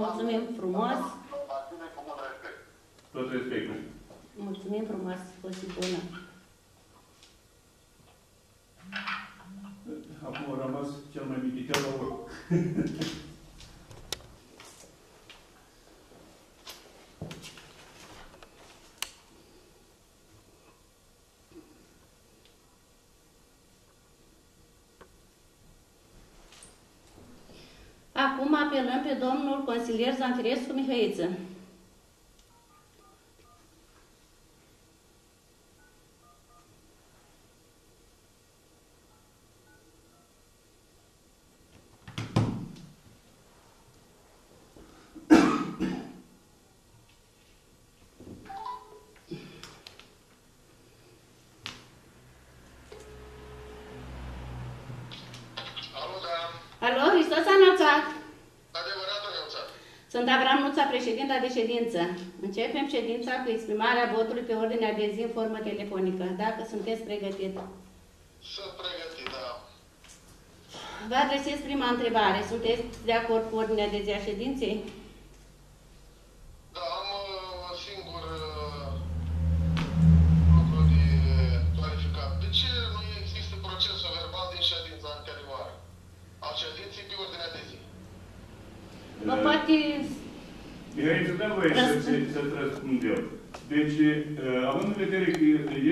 我这边 acum apelăm pe domnul consilier Zanfirescu Mihăiță. Sunt Avram Nuța, președinta de ședință. Începem ședința cu exprimarea votului pe ordinea de zi în formă telefonică. Dacă sunteți pregătit. Sunt pregătit, da. Vă adresez prima întrebare. Sunteți de acord cu ordinea de zi a ședinței?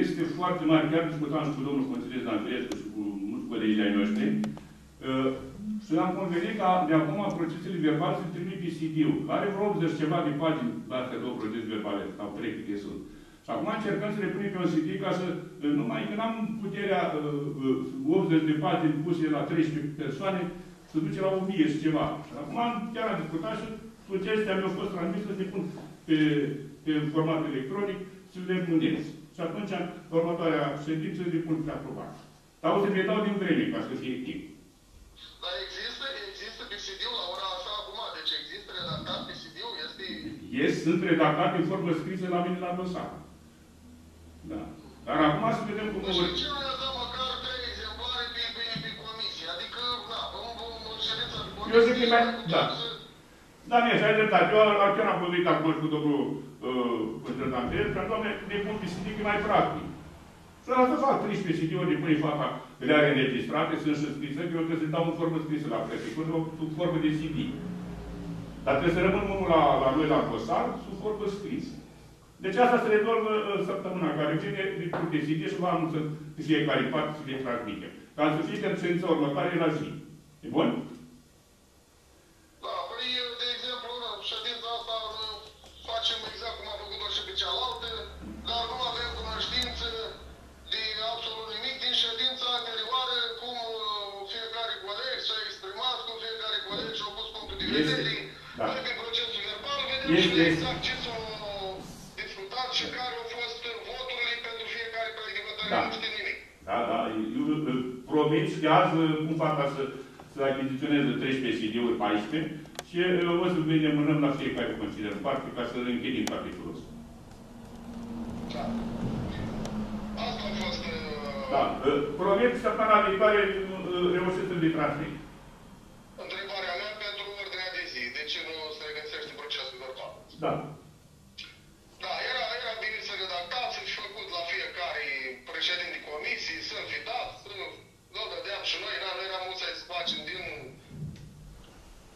este foarte mare. Chiar discutam și cu domnul Conțeles Danfirescu și cu mulți colegii ai noștri. Uh, și am convenit că de acum procesele verbale se trimit PSD-ul. Are vreo 80 ceva de pagini la astea două procese verbale, sau trei câte sunt. Și acum încercăm să le punem pe un CD ca să, uh, numai că n-am puterea uh, uh 80 de pagini puse la 13 persoane, să duce la 1000 și ceva. Și acum chiar am discutat și sugestiile mi-au fost transmise să le pun pe, pe format electronic, să le mândesc. Și atunci, la următoarea ședință, de pun se aprobat. Dar o să mi dau din vreme, ca să fie timp. Dar există, există PSD-ul la ora așa acum, deci există redactat PSD-ul, este... Yes, sunt redactat în formă scrisă la mine la dosar. Da. Dar acum să vedem cum... Deci, vor... ce ne dă măcar trei exemplare pe, pe, pe comisie? Adică, da, vom, vom, ședința... Eu zic că mai... Da. Da, mie, și ai dreptate. Eu la chiar am vorbit acolo cu domnul uh, reprezentantel, că, doamne, de punct CD e mai practic. Să lasă fac 13 CD-uri de până fac le are înregistrate, sunt și scrise, că eu trebuie să dau în formă scrisă la presă, sub formă de CD. Dar trebuie să rămân unul la, la noi la dosar, sub formă scrisă. Deci asta se rezolvă în săptămâna care vine, de CD și vă anunță fiecare parte să le transmite. Ca să fie în ședința următoare la zi. E bun? Da, păi, de exemplu, ședința asta facem exact cum am făcut-o și pe cealaltă, dar nu avem cunoștință de absolut nimic din ședința anterioară, cum uh, fiecare coleg s-a exprimat, cum fiecare coleg și-a pus punctul de Este, vedere. da. Noi prin procesul verbal vedem Este- și exact ce s-a discutat și care au fost voturile pentru fiecare proiect de hotărâre. Da. Nu știm nimic. Da, da. Eu îl promit și de azi cum fac ca să, să achiziționeze 13 CD-uri, 14 și uh, o să venim mânăm la fiecare consilier în parte ca să încheiem capitolul ăsta. Da. Asta a fost... uh, Da. Uh, Promit săptămâna viitoare uh, reușit să le transmit. Întrebarea mea pentru ordinea de zi. De ce nu se regăsește procesul verbal? Da. Da, era, era bine să redactați, să fi făcut la fiecare președinte de comisii, să fi dat, să nu dădeam și noi, da, nu eram mulți să facem din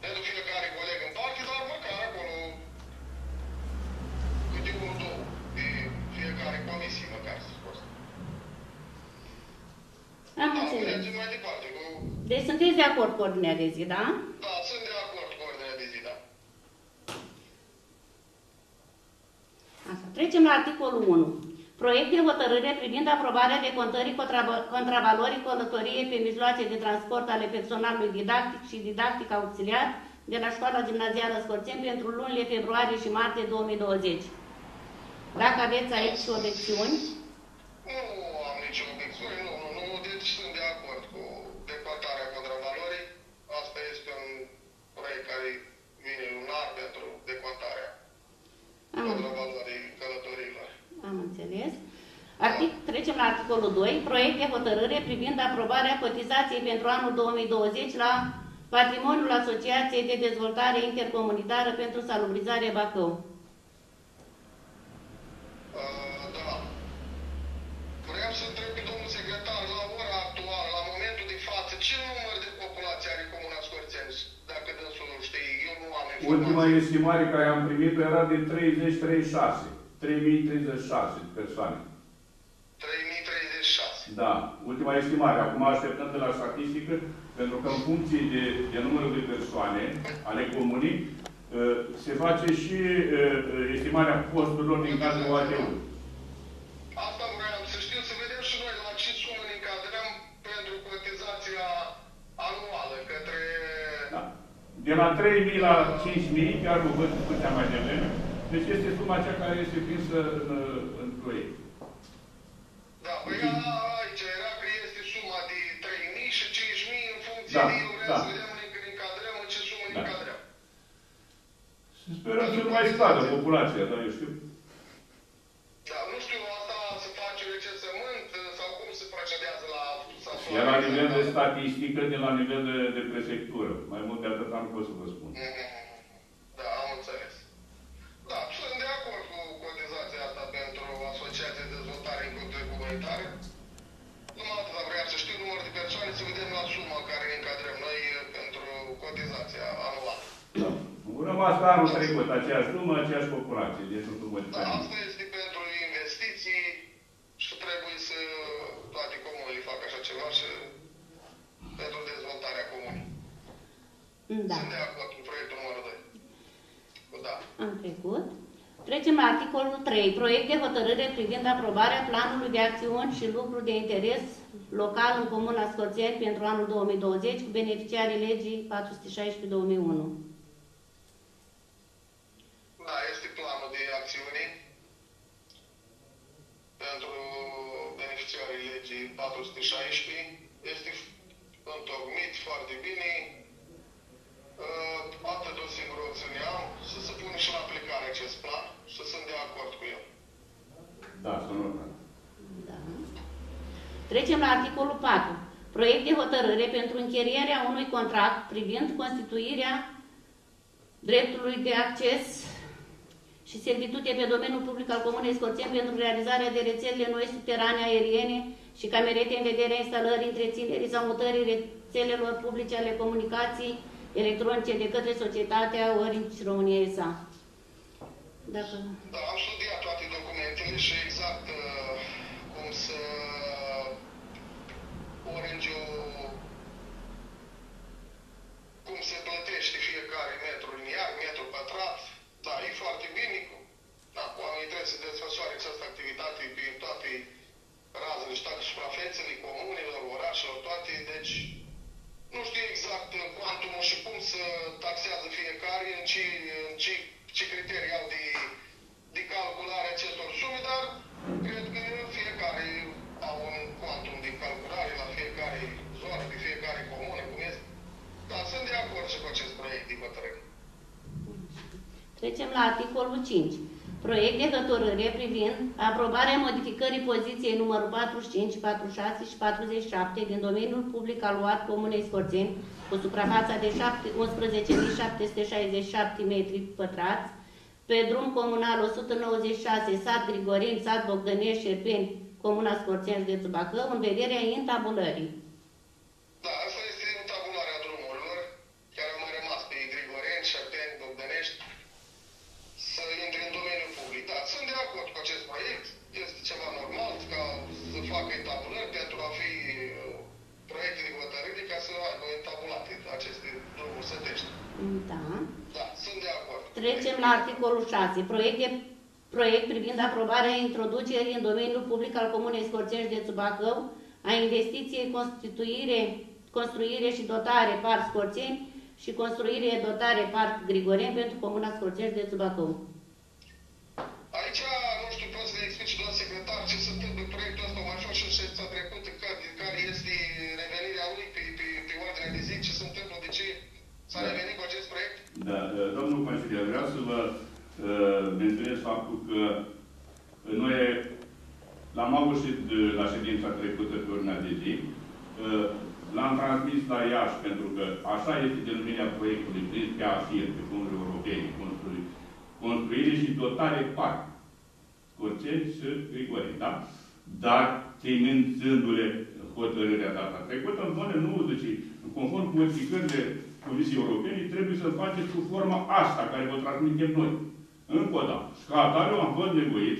pentru fiecare coleg în parte, dar măcar acolo câte unul, două de fiecare comisie, măcar să spun. Am Da, înțeles. mergem mai departe cu... Deci sunteți de acord cu ordinea de zi, da? Da, sunt de acord cu ordinea de zi, da. Așa. Trecem la articolul 1. Proiect de hotărâre privind aprobarea de contării contra- contravalorii călătoriei pe mijloace de transport ale personalului didactic și didactic auxiliar de la școala gimnazială Scorțeni pentru lunile februarie și martie 2020. Dacă aveți aici obiecțiuni, Nu am nicio obiecțiune, nu, am, contravalorii călătorilor. am înțeles. Artic, trecem la articolul 2. Proiect de hotărâre privind aprobarea cotizației pentru anul 2020 la patrimoniul Asociației de Dezvoltare Intercomunitară pentru Salubrizare Bacău. Uh, da. Vreau să întreb pe domnul secretar, la ora actuală, la momentul de față, ce număr de populație are Comuna Scorțeni? Dacă dânsul nu știe, eu nu am informații. Ultima estimare care am primit era de 30-36. 3036 persoane. 3036. Da, ultima estimare. Acum așteptăm de la statistică, pentru că în funcție de, de numărul de persoane ale comunii, uh, se face și uh, estimarea costurilor din cadrul OAT-ului. Asta vreau să știu, să vedem și noi la ce sumă ne încadrăm pentru cotizația anuală către... Da. De la 3.000 la 5.000, chiar vă văd putea mai devreme, deci este suma cea care este prinsă în, uh, în proiect. Da, păi a- aici era că este suma de 3.000 și 5.000 în funcție Da, de... Eu vreau da. să vedem ne ne încadrăm în ce sumă ne Da. încadrăm. Să sperăm să nu mai scadă populația, dar eu știu. Da, nu știu, sau- Și la nivel de statistică, de la nivel de, de prefectură. Mai mult de atât nu pot să vă spun. Mhm. Da, am înțeles. Da, sunt de acord cu cotizația asta pentru Asociația de Dezvoltare în Cultură Comunitară. Numai atât vreau să știu numărul de persoane, să vedem la suma care ne încadrăm noi eh, pentru cotizația anuală. Da. Au rămas ca anul trecut aceeași sumă, aceeași populație, deci nu sunt Da, modificări. asta este pentru investiții și trebuie să toate comunele facă așa ceva și pentru dezvoltarea comunii. Da, Sunt de acord cu proiectul numărul 2. Cu da. am trecut. Trecem la articolul 3. Proiect de hotărâre privind aprobarea planului de acțiuni și lucruri de interes local în Comuna Scorțeni pentru anul 2020 cu beneficiarii legii 416-2001. Da, este planul de acțiune pentru beneficiarii legii 416. Este întocmit foarte bine. Uh, Atât o singură opțiune am, să se pună și în aplicare acest plan și să sunt de acord cu el. Da, sunt notat. Da. Trecem la articolul 4. Proiect de hotărâre pentru încheierea unui contract privind constituirea dreptului de acces și servitute pe domeniul public al Comunei Scorțeni pentru realizarea de rețelele noi subterane aeriene și camerete în vederea instalării, întreținerii sau mutării rețelelor publice ale comunicații electronice de către societatea Orange România S.A. Dacă... Da, am studiat toate documentele și exact uh, cum să orange cum se plătește fiecare metru liniar, metru pătrat. Da, e foarte bine. Da, oamenii trebuie să desfășoare această activitate pe toate razele și toate suprafețele comunelor, orașelor, toate, deci nu știu exact cuantumul și cum să taxează fiecare, în ce, în ce, ce criterii au de, de calculare acestor sume, dar cred că fiecare au un cuantum de calculare la fiecare zonă, de fiecare comună, cum este. Dar sunt de acord și cu acest proiect de hotărâre. Trecem la articolul 5. Proiect de hotărâre privind aprobarea modificării poziției numărul 45, 46 și 47 din domeniul public aluat Comunei Scorțeni cu suprafața de 11.767 metri pătrați pe drum comunal 196, sat Grigorin, sat Bogdănești, Șerpeni, Comuna Scorțeni, de Bacău, în vederea intabulării. Articolul 6. Proiect, de, proiect privind aprobarea introducerii în domeniul public al Comunei Scorțeni de Bacău a investiției constituire, construire și dotare Parc Scorțeni și construire dotare Parc Grigoreni pentru Comuna Scorțeni de Bacău. Aici, nu știu, poți să ne explici, doamnă secretar, ce se întâmplă cu proiectul ăsta, mai fost și în ședința trecută, care, care este revenirea lui pe, pe, pe ordinea de zi, ce se întâmplă, de ce s-a Da. revenit cu acest proiect? Da, uh, domnul consilier, vreau să vă uh, menționez faptul că noi l-am avut și de- la ședința trecută pe urmea de zi. Uh, L-am transmis la Iași pentru că așa este denumirea proiectului prins pe AFIR, pe fonduri europene, construi- construire și dotare parc. Scorțeni și Grigori, da? Dar, ținându-le hotărârea data trecută, în zone nu zice, conform cu modificările Comisiei Europene, trebuie să faceți cu forma asta, care vă transmitem noi. Încă o dată. Și ca atare am fost nevoit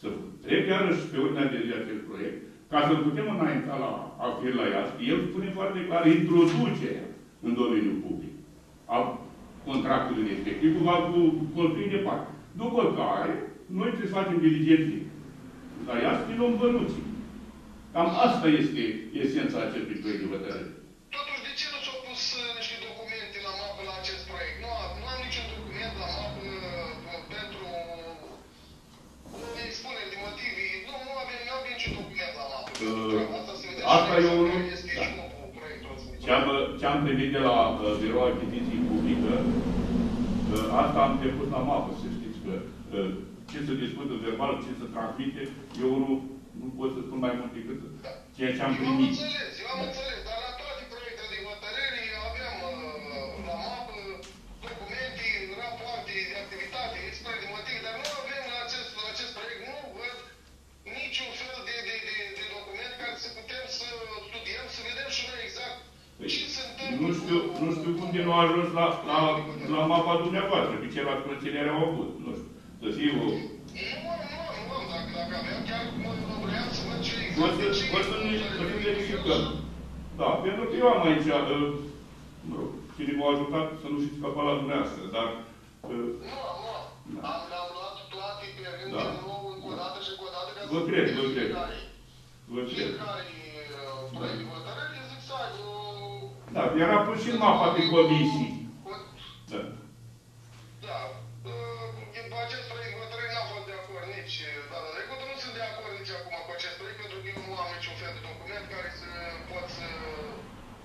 să trec iarăși pe ordinea de zi acest proiect, ca să putem înainta la afir la Iași, el spune foarte clar introducerea în domeniul public a contractului respectiv cu, cu construire de parc. După care, noi trebuie să facem diligenții la Iași și luăm bănuții. Cam asta este esența acestui proiect de hotărâre. Totuși, de ce nu s-au pus uh, niște documente la mapă la acest proiect? Nu am, nu am niciun document la mapă uh, pentru expunere de motive. Nu, nu avem, nu avem niciun document la mapă. Uh, Asta se vede asta și e unul- care este da. scopul proiectului ăsta. Ce am, ce am primit de la uh, Biroul Achiziții Publică, uh, asta am trecut la mapă, să știți că uh, ce se discută verbal, ce se transmite, eu nu, nu pot să spun mai mult decât ceea ce am Eu am primit. înțeles, eu am înțeles, dar la toate proiectele de hotărâri aveam uh, la mapă documente, rapoarte de activitate, expunere de motive, dar nu avem la acest, la acest proiect, nu văd niciun fel de, de, de, de document care să putem să studiem, să vedem și noi exact ce se întâmplă Nu știu, cu- nu știu cum de nu a ajuns la, la, la mapa dumneavoastră, pe ceilalți consilieri au avut, nu știu. Să fie o... Nu, nu, nu am, dacă, dacă aveam chiar mă, mă vreau să văd ce O exact să, de ce o să, ne, este o să verificăm. Da, pentru că eu am aici, uh, mă rog, cine m-a ajutat să nu fiți scăpat la dumneavoastră, dar uh, Nu, nu, am, am luat toate pe rând Da. din nou, încă o dată și încă o dată ca Vă să cred, vedem vă cred. fiecare. vă cred. Fiecare uh, proiect de hotărâre zic să aibă o- Da, era pus și în mapa de comisii. o- Da. Da. uh, Din acest proiect de hotărâre n-am fost de acord nici uh, data trecută, nu sunt de acord nici acum cu acest proiect, pentru că eu nu am niciun fel de document care să pot să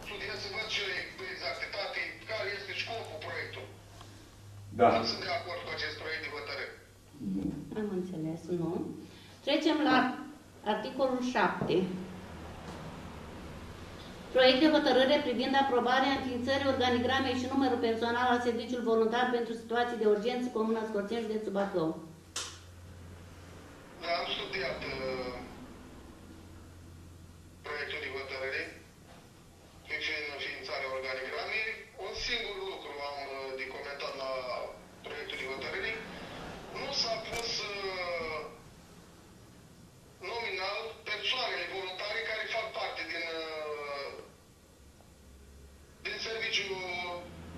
studiez, să văd ce cu exactitate, care este scopul proiectului. Da. Nu sunt de acord cu acest proiect de hotărâre. Nu. Am înțeles, nu. Trecem la articolul 7. Proiect de hotărâre privind aprobarea înființării organigramei și numărul personal al serviciului voluntar pentru situații de urgență, Comuna Scorțeni, județul Bacău. Da, am studiat uh, proiectul de hotărâre privind înființarea organigramei. Un singur lucru am uh, de comentat la proiectul de hotărâre. Nu s-a pus uh, nominal persoanele voluntare care fac parte din, uh, din serviciu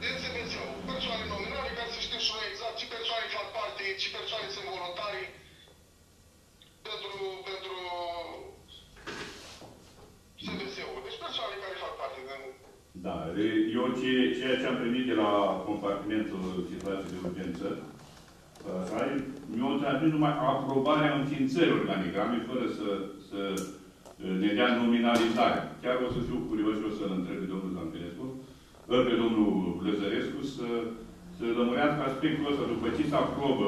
din SBSU. Persoane nominale care să știm și noi exact ce persoane fac parte, ce persoane sunt voluntari pentru, pentru SBSU. Deci persoane care fac parte din... Da, e- eu ce, ceea ce am primit de la compartimentul situației de urgență, asta e, mi-au transmis numai aprobarea înființării organigrame, fără să, să ne dea nominalizarea. Chiar o să fiu curios și o să-l întreb pe domnul Zanfinescu, pe domnul Lăzărescu, să, să lămurească aspectul ăsta, după ce se aprobă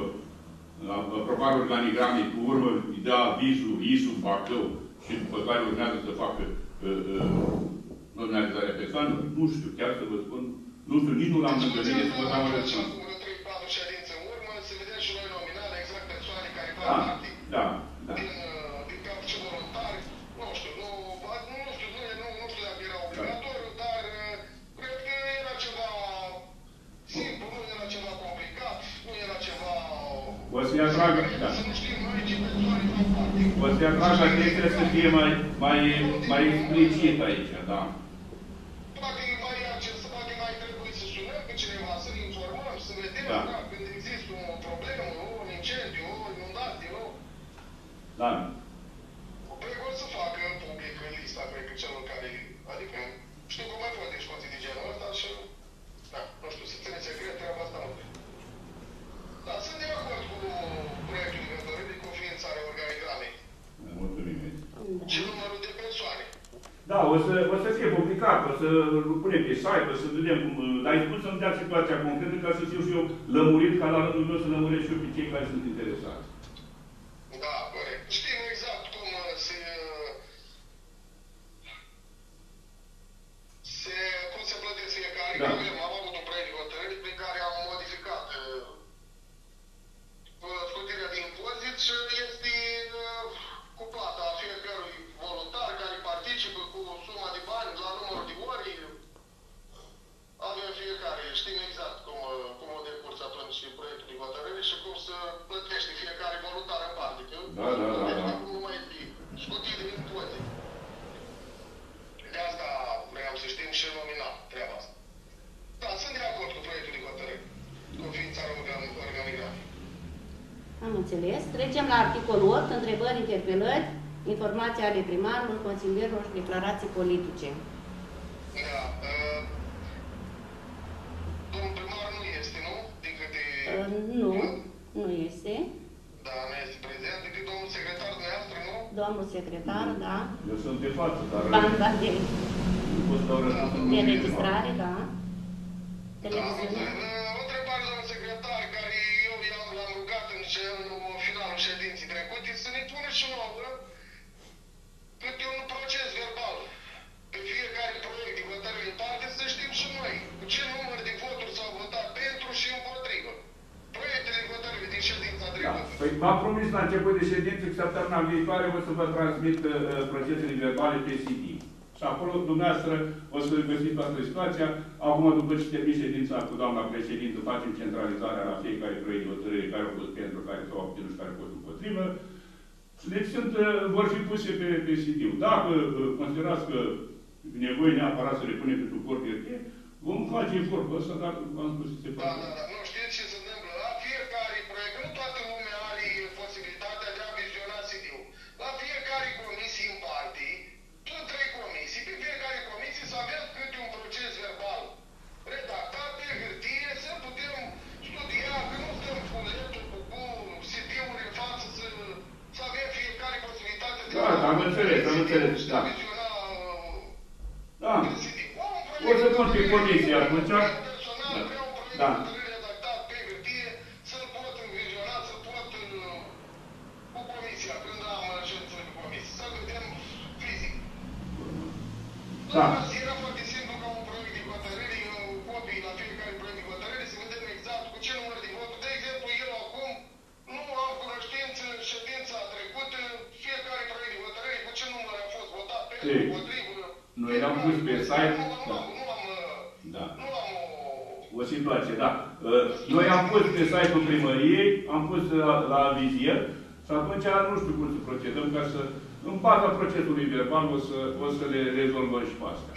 a- aprobarea organigramei, cu urmă îi dă avizul ISU Bacău și după care urmează să facă uh, uh, nominalizarea persoanelor? Nu știu, chiar să vă spun, nu știu, nici nu l-am Deci, întâlnit să vă dau un acum răspuns. vreo 3-4 persoane fac parte. O să-i atrag atenția să fie mai, mai, mai explicit aici, da. Poate mai accent, poate mai trebuie să sunăm pe cineva, să-l informăm, să vedem Da. da. când există o problemă, un incendiu, o inundație, o... Da. Cred că o să facă public lista, cred că celor care... Adică, știu că mai pot discuții de genul ăsta și... Da, nu știu, să țineți secret treaba asta nu cred. Da, sunt de acord cu proiectul de hotărâre de conființare organigramei Mulțumim. și numărul de persoane. Da, o să, o să fie publicat, o să îl punem pe site, o să vedem cum... Dar ai spus să-mi dea situația concretă ca să fiu și eu lămurit, ca la rândul meu să lămuresc și eu pe cei care sunt interesați. Da, corect. Știm exact cum uh, se... uh, se cum se plătesc fiecare. Da. Da. Avem, am avut un proiect de hotărâre prin care am modificat uh, uh, scutirea de impozit și este uh, cu plata a fiecărui voluntar care participă cu suma de bani la numărul de ori. Avem fiecare, știm exact cum, uh, cum o decurs atunci proiectul de hotărâre și cum se plătește fiecare voluntar în parte. Că Da, da, da, da. Acum nu mai este scutit de impozit. De asta vreau să știm și nominal treaba asta. Da, sunt de acord cu proiectul de hotărâre. Cu ființarea organ- organigramei. Am înțeles. Trecem la articolul 8, întrebări, interpelări, informații ale primarului, consilierilor și declarații politice. Da. Uh, domnul primar nu este, nu? Din câte... Uh, Nu, nu este. Da, nu este prezent. Decât domnul secretar dumneavoastră, nu? Domnul secretar, da. Eu sunt de față, dar Banda de, nu pot să dau răspuns în de numele registrare, da. Da, vă transmit uh, procesele verbale pe CD. Și acolo, dumneavoastră, o să găsiți toată situația. Acum, după ce termin ședința cu doamna președintă, facem centralizarea la fiecare proiect de hotărâre care au fost pentru, care s-au obținut și care au fost împotrivă. Deci sunt, uh, vor fi puse pe, pe CD. Dacă uh, considerați că e nevoie neapărat să le punem pe suport hârtie, vom face efortul ăsta, dar v-am spus să se Da, facă. da, da. Nu știți ce se întâmplă? La fiecare proiect, nu toată lumea are posibilitatea de a viziona CD-ul. La fiecare comisie în parte, tot trei comisii, pe fiecare comisie să avem câte un proces verbal redactat pe hârtie, să putem studia, că nu stăm cu laptop cu CD-uri în față, să, să avem fiecare posibilitatea de Da, da, am înțeles, am înțeles, de da. a viziona uh, Da. pe CD. Un O să proiect pun pe de comisie atunci. Personal, Da. vreau un proiect Da. de hotărâre redactat pe hârtie, să-l pot viziona, să pot uh, cu comisia, când am ședințele cu comisie, să vedem fizic. Da. Era pus pe site, Nu, da, am- nu am, uh, da. nu am o... O situație, da. Uh, Noi am pus pe site-ul primăriei, am pus la, la vizier și atunci nu știu cum să procedăm ca să, în baza procesului verbal, o să, o să le rezolvăm și pe astea.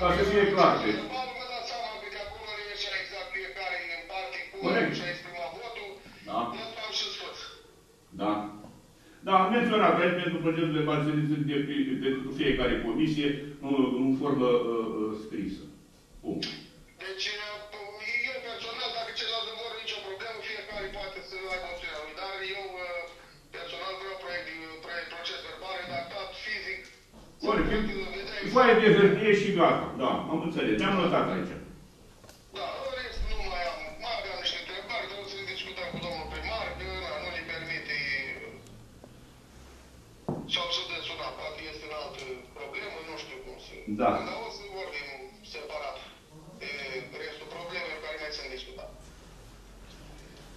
Ca să fie clar. deci. Verbal, vă dați seama că acolo reiese exact fiecare în parte cu Corect. și-a exprimat votul. Da. Asta am și spus. Da. Da, am menționat aici pentru procesul verbal să sunt de, de, pentru fiecare comisie în, în formă uh, uh, scrisă. Punct. Deci, foaie de hârtie și gata. Da, am înțeles. Ne-am notat aici. Da, în rest nu mai am, mai aveam niște întrebări, trebuie să le discutăm cu domnul primar, că na, nu ne permite sau să dă sunat, poate este în altă problemă, nu știu cum să... Da. Dar o să vorbim separat de restul problemelor care mai sunt discutate.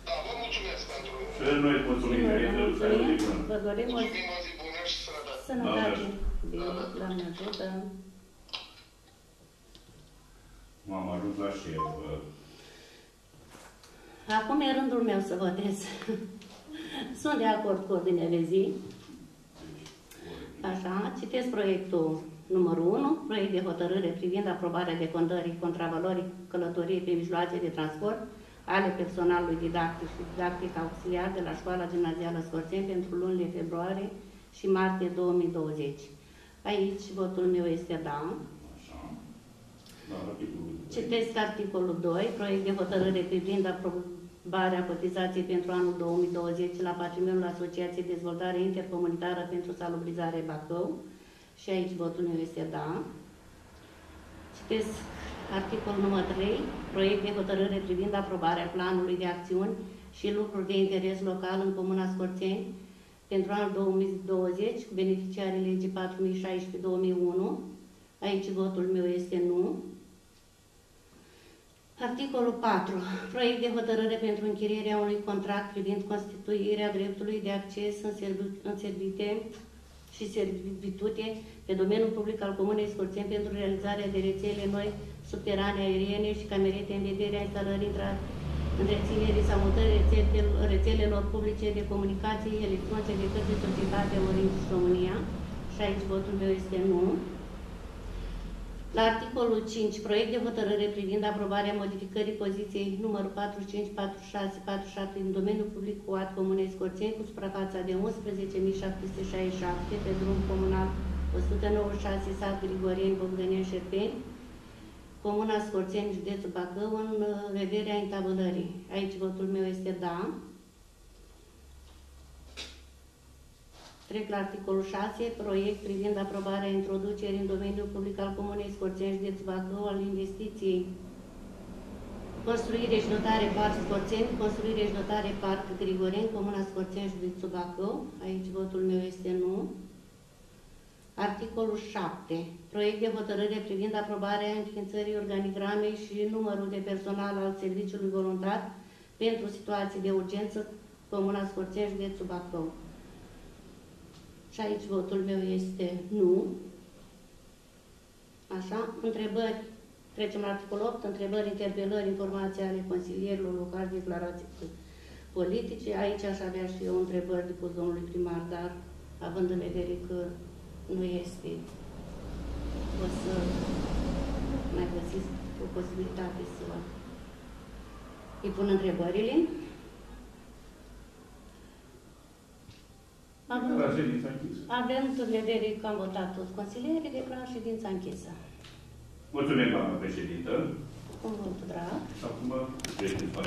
Da, vă mulțumesc pentru... Și noi îți mulțumim, Vă Tereza, să ai o zi bună. Vă dorim o Mulțumim o zi bună și sănătate. sănătate. Bine, Doamne ajută. M-am ajuns la șef. uh, Acum e rândul meu să votez. Sunt de acord cu ordinea de zi. Așa, citesc proiectul numărul 1, proiect de hotărâre privind aprobarea decondării contravalorii călătoriei pe mijloace de transport ale personalului didactic și didactic auxiliar de la școala gimnazială Scorțeni pentru lunile februarie și martie 2020. Aici votul meu este da. Așa. Da, articolul doi. Citesc articolul 2, proiect de hotărâre privind aprobarea cotizației pentru anul 2020 la patrimoniul Asociației de Dezvoltare Intercomunitară pentru Salubrizare Bacău. Și aici votul meu este da. Citesc articolul numărul 3, proiect de hotărâre privind aprobarea planului de acțiuni și lucruri de interes local în Comuna Scorțeni pentru anul 2020, cu beneficiarii legii 4016-2001. Aici votul meu este nu. Articolul 4. Proiect de hotărâre pentru închirierea unui contract privind constituirea dreptului de acces în, servi- în servite și servitute pe domeniul public al Comunei Scorțeni pentru realizarea de rețele noi subterane aeriene și camerete în vederea instalării intra- întreținerii sau mutării rețelelor, rețelelor publice de comunicații electronice de către societatea Orange România. Și aici votul meu este nu. La articolul 5, proiect de hotărâre privind aprobarea modificării poziției numărul 45, 46, 47 din domeniul public cu at Comunei Scorțeni cu suprafața de 11.767 pe drum comunal 196 sat Grigorien, Bogdăneni, Șerpeni, Comuna Scorțeni, județul Bacău, în uh, vederea intabulării. Aici votul meu este da. Trec la articolul 6, proiect privind aprobarea introducerii în domeniul public al Comunei Scorțeni, județul Bacău, al investiției Construire și dotare parc Scorțeni, construire și dotare parc Grigoreni, Comuna Scorțeni, județul Bacău. Aici votul meu este nu. Articolul 7. Proiect de hotărâre privind aprobarea înființării organigramei și numărul de personal al serviciului voluntar pentru situații de urgență, Comuna Scorțeni, județul Bacău. Și aici votul meu este nu. Așa, întrebări. Trecem la articolul 8, întrebări, interpelări, informații ale consilierilor locali, declarații politice. Aici aș avea și eu întrebări de pus domnului primar, dar având în vedere că nu este, o să mai găsiți o posibilitate să îi pun întrebările. Având, La ședința închisă. având în vedere că am votat toți consilierii, declar ședința închisă. Mulțumim, doamnă președintă. Cu mult drag. Și acum, președinte,